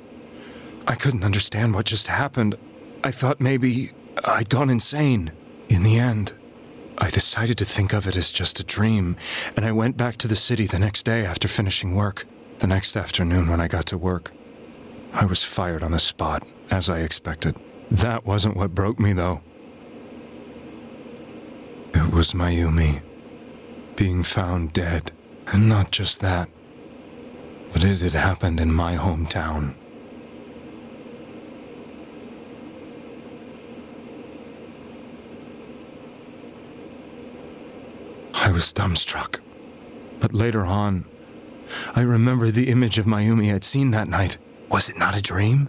I couldn't understand what just happened. I thought maybe I'd gone insane. In the end, I decided to think of it as just a dream, and I went back to the city the next day after finishing work. The next afternoon, when I got to work, I was fired on the spot, as I expected. That wasn't what broke me, though. It was Mayumi being found dead. And not just that, but it had happened in my hometown. I was dumbstruck. But later on, I remember the image of Mayumi I'd seen that night. Was it not a dream?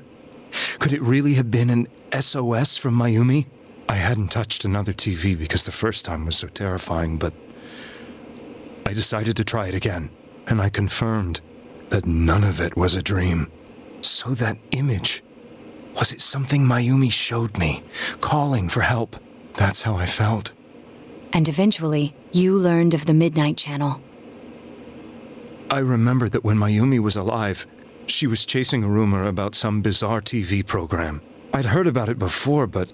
Could it really have been an SOS from Mayumi? I hadn't touched another TV because the first time was so terrifying, but I decided to try it again, and I confirmed that none of it was a dream. So that image, was it something Mayumi showed me, calling for help? That's how I felt. And eventually, you learned of the Midnight Channel. I remembered that when Mayumi was alive, she was chasing a rumor about some bizarre TV program. I'd heard about it before, but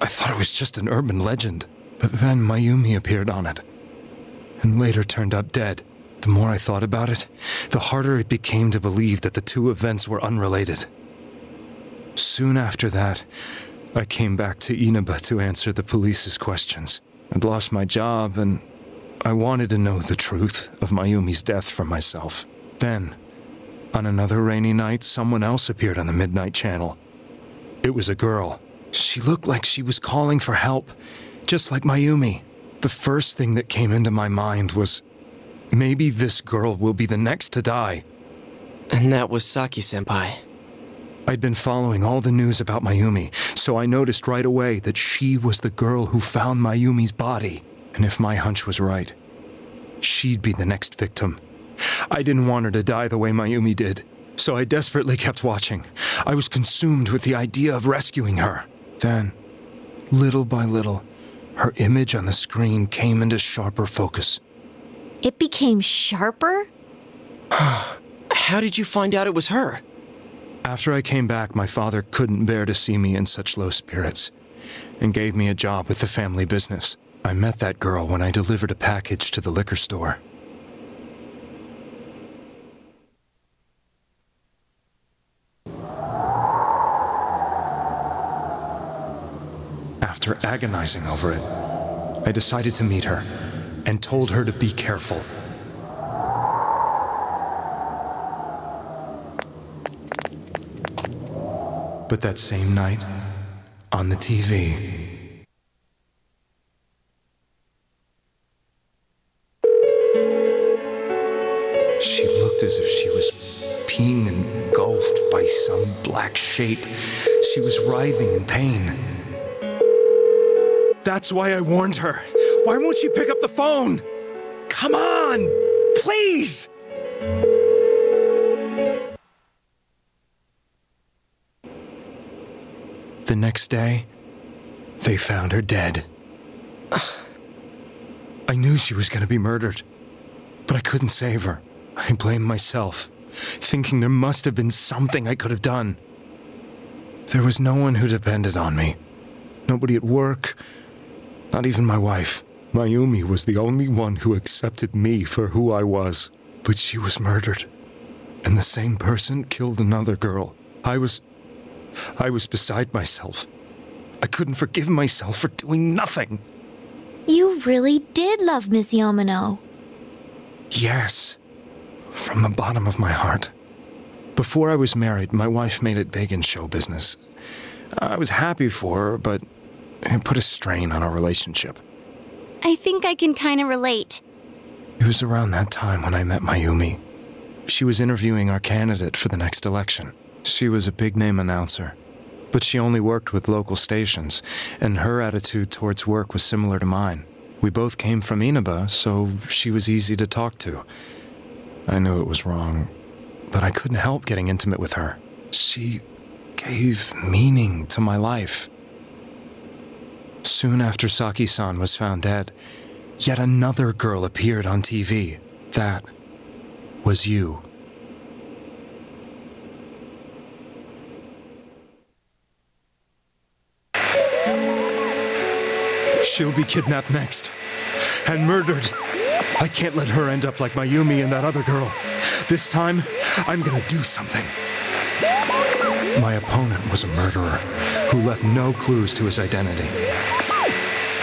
I thought it was just an urban legend. But then Mayumi appeared on it, and later turned up dead. The more I thought about it, the harder it became to believe that the two events were unrelated. Soon after that, I came back to Inaba to answer the police's questions. I'd lost my job, and I wanted to know the truth of Mayumi's death for myself. Then, on another rainy night, someone else appeared on the Midnight Channel. It was a girl. She looked like she was calling for help, just like Mayumi. The first thing that came into my mind was maybe this girl will be the next to die. And that was Saki senpai. I'd been following all the news about Mayumi, so I noticed right away that she was the girl who found Mayumi's body. And if my hunch was right, she'd be the next victim. I didn't want her to die the way Mayumi did, so I desperately kept watching. I was consumed with the idea of rescuing her. Then, little by little, her image on the screen came into sharper focus. It became sharper? How did you find out it was her? After I came back, my father couldn't bear to see me in such low spirits and gave me a job with the family business. I met that girl when I delivered a package to the liquor store. After agonizing over it, I decided to meet her and told her to be careful. But that same night, on the TV, she looked as if she was being engulfed by some black shape. She was writhing in pain. That's why I warned her. Why won't she pick up the phone? Come on! Please! The next day, they found her dead. I knew she was going to be murdered, but I couldn't save her. I blamed myself, thinking there must have been something I could have done. There was no one who depended on me. Nobody at work, not even my wife. Mayumi was the only one who accepted me for who I was. But she was murdered. And the same person killed another girl. I was. I was beside myself. I couldn't forgive myself for doing nothing. You really did love Miss Yamano. Yes. From the bottom of my heart. Before I was married, my wife made it big in show business. I was happy for her, but it put a strain on our relationship. I think I can kind of relate. It was around that time when I met Mayumi. She was interviewing our candidate for the next election. She was a big name announcer, but she only worked with local stations, and her attitude towards work was similar to mine. We both came from Inaba, so she was easy to talk to. I knew it was wrong, but I couldn't help getting intimate with her. She gave meaning to my life. Soon after Saki san was found dead, yet another girl appeared on TV. That was you. She'll be kidnapped next. And murdered. I can't let her end up like Mayumi and that other girl. This time, I'm gonna do something. My opponent was a murderer who left no clues to his identity.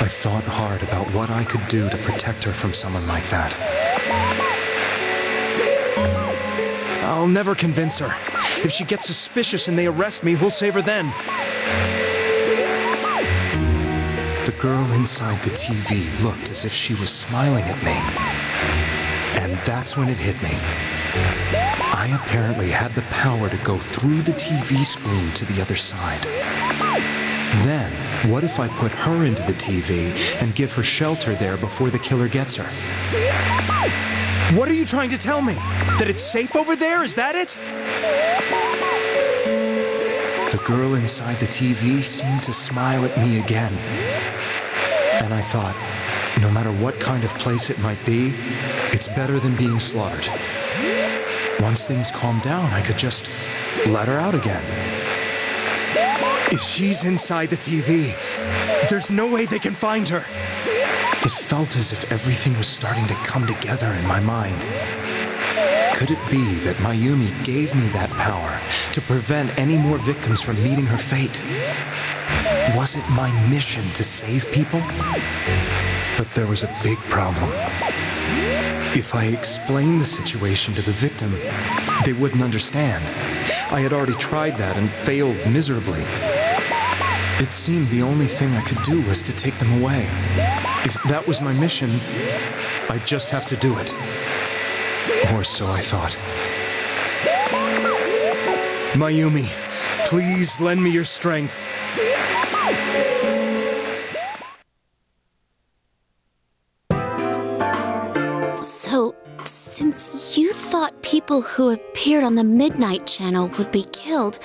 I thought hard about what I could do to protect her from someone like that. I'll never convince her. If she gets suspicious and they arrest me, who'll save her then? The girl inside the TV looked as if she was smiling at me. And that's when it hit me. I apparently had the power to go through the TV screen to the other side. Then, what if I put her into the TV and give her shelter there before the killer gets her? What are you trying to tell me? That it's safe over there? Is that it? The girl inside the TV seemed to smile at me again. And I thought, no matter what kind of place it might be, it's better than being slaughtered. Once things calm down, I could just let her out again. If she's inside the TV, there's no way they can find her. It felt as if everything was starting to come together in my mind. Could it be that Mayumi gave me that power to prevent any more victims from meeting her fate? Was it my mission to save people? But there was a big problem. If I explained the situation to the victim, they wouldn't understand. I had already tried that and failed miserably. It seemed the only thing I could do was to take them away. If that was my mission, I'd just have to do it. Or so I thought. Mayumi, please lend me your strength. So, since you thought people who appeared on the Midnight Channel would be killed,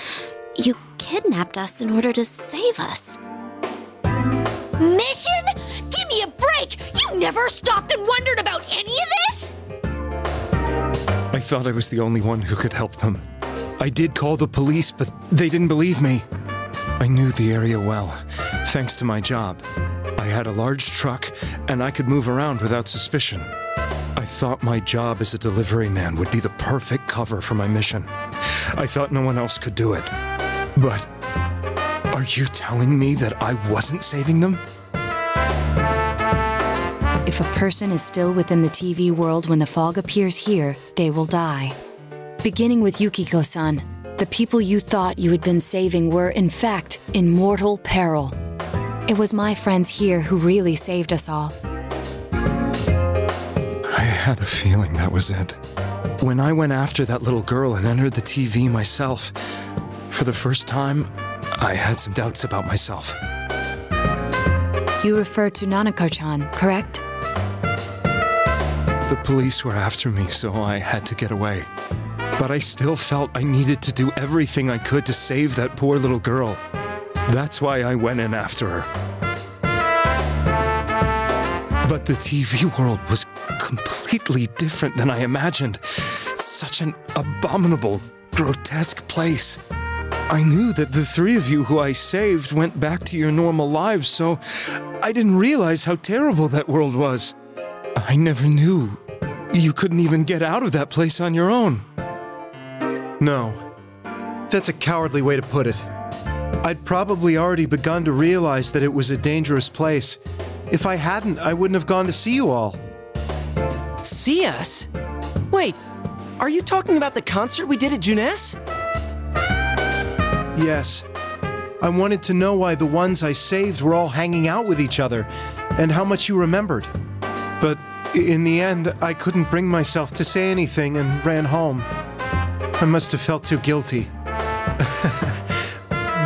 you kidnapped us in order to save us. Mission? Give me a break! You never stopped and wondered about any of this? I thought I was the only one who could help them. I did call the police, but they didn't believe me. I knew the area well, thanks to my job. I had a large truck, and I could move around without suspicion. I thought my job as a delivery man would be the perfect cover for my mission. I thought no one else could do it. But are you telling me that I wasn't saving them? If a person is still within the TV world when the fog appears here, they will die. Beginning with Yukiko san, the people you thought you had been saving were, in fact, in mortal peril. It was my friends here who really saved us all. I had a feeling that was it. When I went after that little girl and entered the TV myself, for the first time, I had some doubts about myself. You refer to Nanako chan, correct? The police were after me, so I had to get away. But I still felt I needed to do everything I could to save that poor little girl. That's why I went in after her. But the TV world was completely different than I imagined. Such an abominable, grotesque place. I knew that the three of you who I saved went back to your normal lives, so I didn't realize how terrible that world was. I never knew you couldn't even get out of that place on your own. No. That's a cowardly way to put it. I'd probably already begun to realize that it was a dangerous place. If I hadn't, I wouldn't have gone to see you all. See us? Wait, are you talking about the concert we did at Junes? Yes. I wanted to know why the ones I saved were all hanging out with each other, and how much you remembered. But in the end, I couldn't bring myself to say anything and ran home. I must have felt too guilty.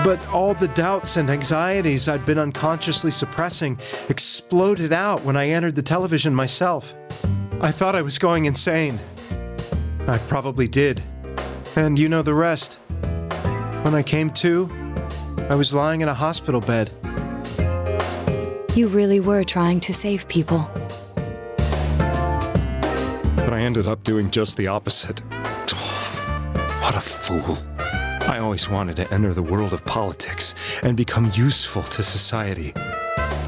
but all the doubts and anxieties I'd been unconsciously suppressing exploded out when I entered the television myself. I thought I was going insane. I probably did. And you know the rest. When I came to, I was lying in a hospital bed. You really were trying to save people. But I ended up doing just the opposite. What a fool. I always wanted to enter the world of politics and become useful to society.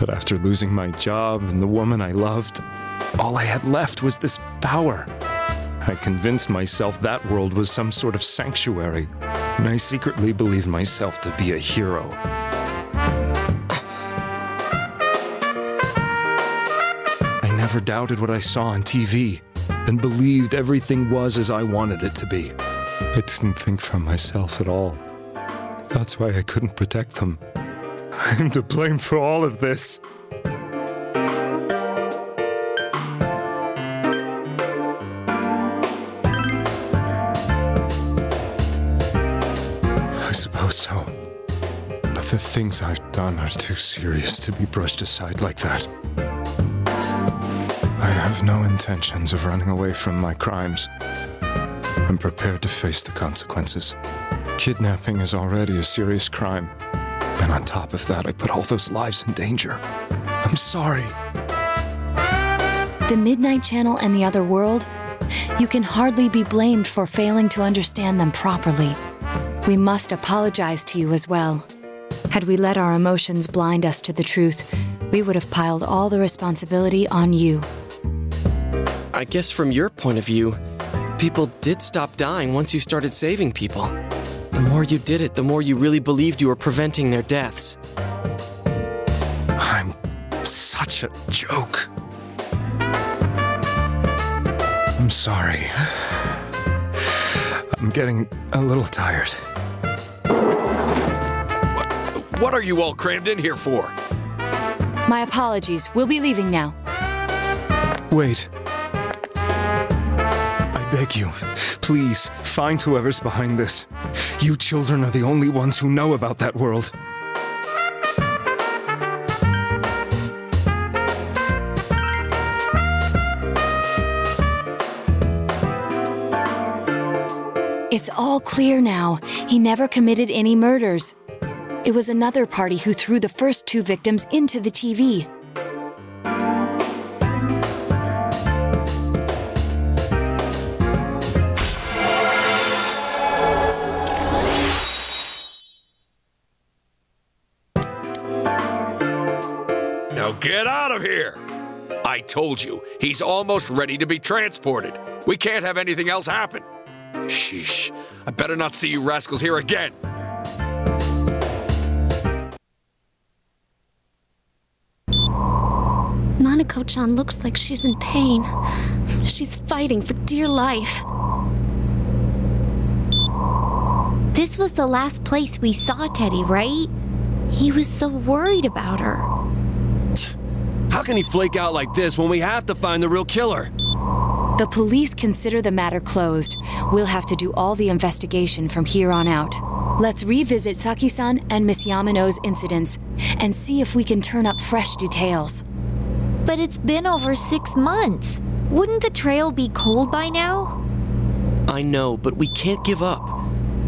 But after losing my job and the woman I loved, all I had left was this power. I convinced myself that world was some sort of sanctuary, and I secretly believed myself to be a hero. I never doubted what I saw on TV and believed everything was as I wanted it to be. I didn't think for myself at all. That's why I couldn't protect them. I'm to blame for all of this. Things I've done are too serious to be brushed aside like that. I have no intentions of running away from my crimes. I'm prepared to face the consequences. Kidnapping is already a serious crime. And on top of that, I put all those lives in danger. I'm sorry. The Midnight Channel and the other world? You can hardly be blamed for failing to understand them properly. We must apologize to you as well. Had we let our emotions blind us to the truth, we would have piled all the responsibility on you. I guess from your point of view, people did stop dying once you started saving people. The more you did it, the more you really believed you were preventing their deaths. I'm such a joke. I'm sorry. I'm getting a little tired. What, are you all crammed in here for? My apologies. We'll be leaving now. Wait. I beg you, please find whoever's behind this. You children are the only ones who know about that world. It's all clear now. He never committed any murders. It was another party who threw the first two victims into the TV. Now get out of here! I told you, he's almost ready to be transported. We can't have anything else happen. Sheesh. I better not see you rascals here again. Nanako-chan looks like she's in pain. She's fighting for dear life. This was the last place we saw Teddie, right? He was so worried about her. How can he flake out like this when we have to find the real killer? The police consider the matter closed. We'll have to do all the investigation from here on out. Let's revisit Saki-san and Miss Yamano's incidents and see if we can turn up fresh details. But it's been over six months. Wouldn't the trail be cold by now? I know, but we can't give up.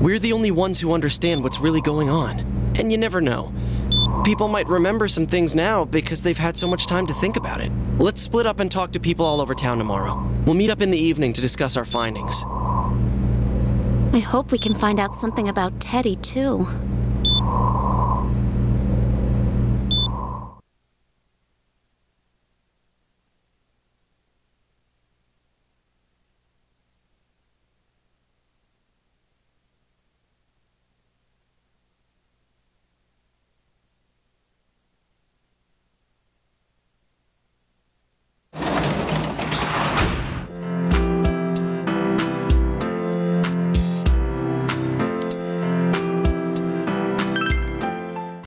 We're the only ones who understand what's really going on. And you never know. People might remember some things now because they've had so much time to think about it. Let's split up and talk to people all over town tomorrow. We'll meet up in the evening to discuss our findings. I hope we can find out something about Teddie, too.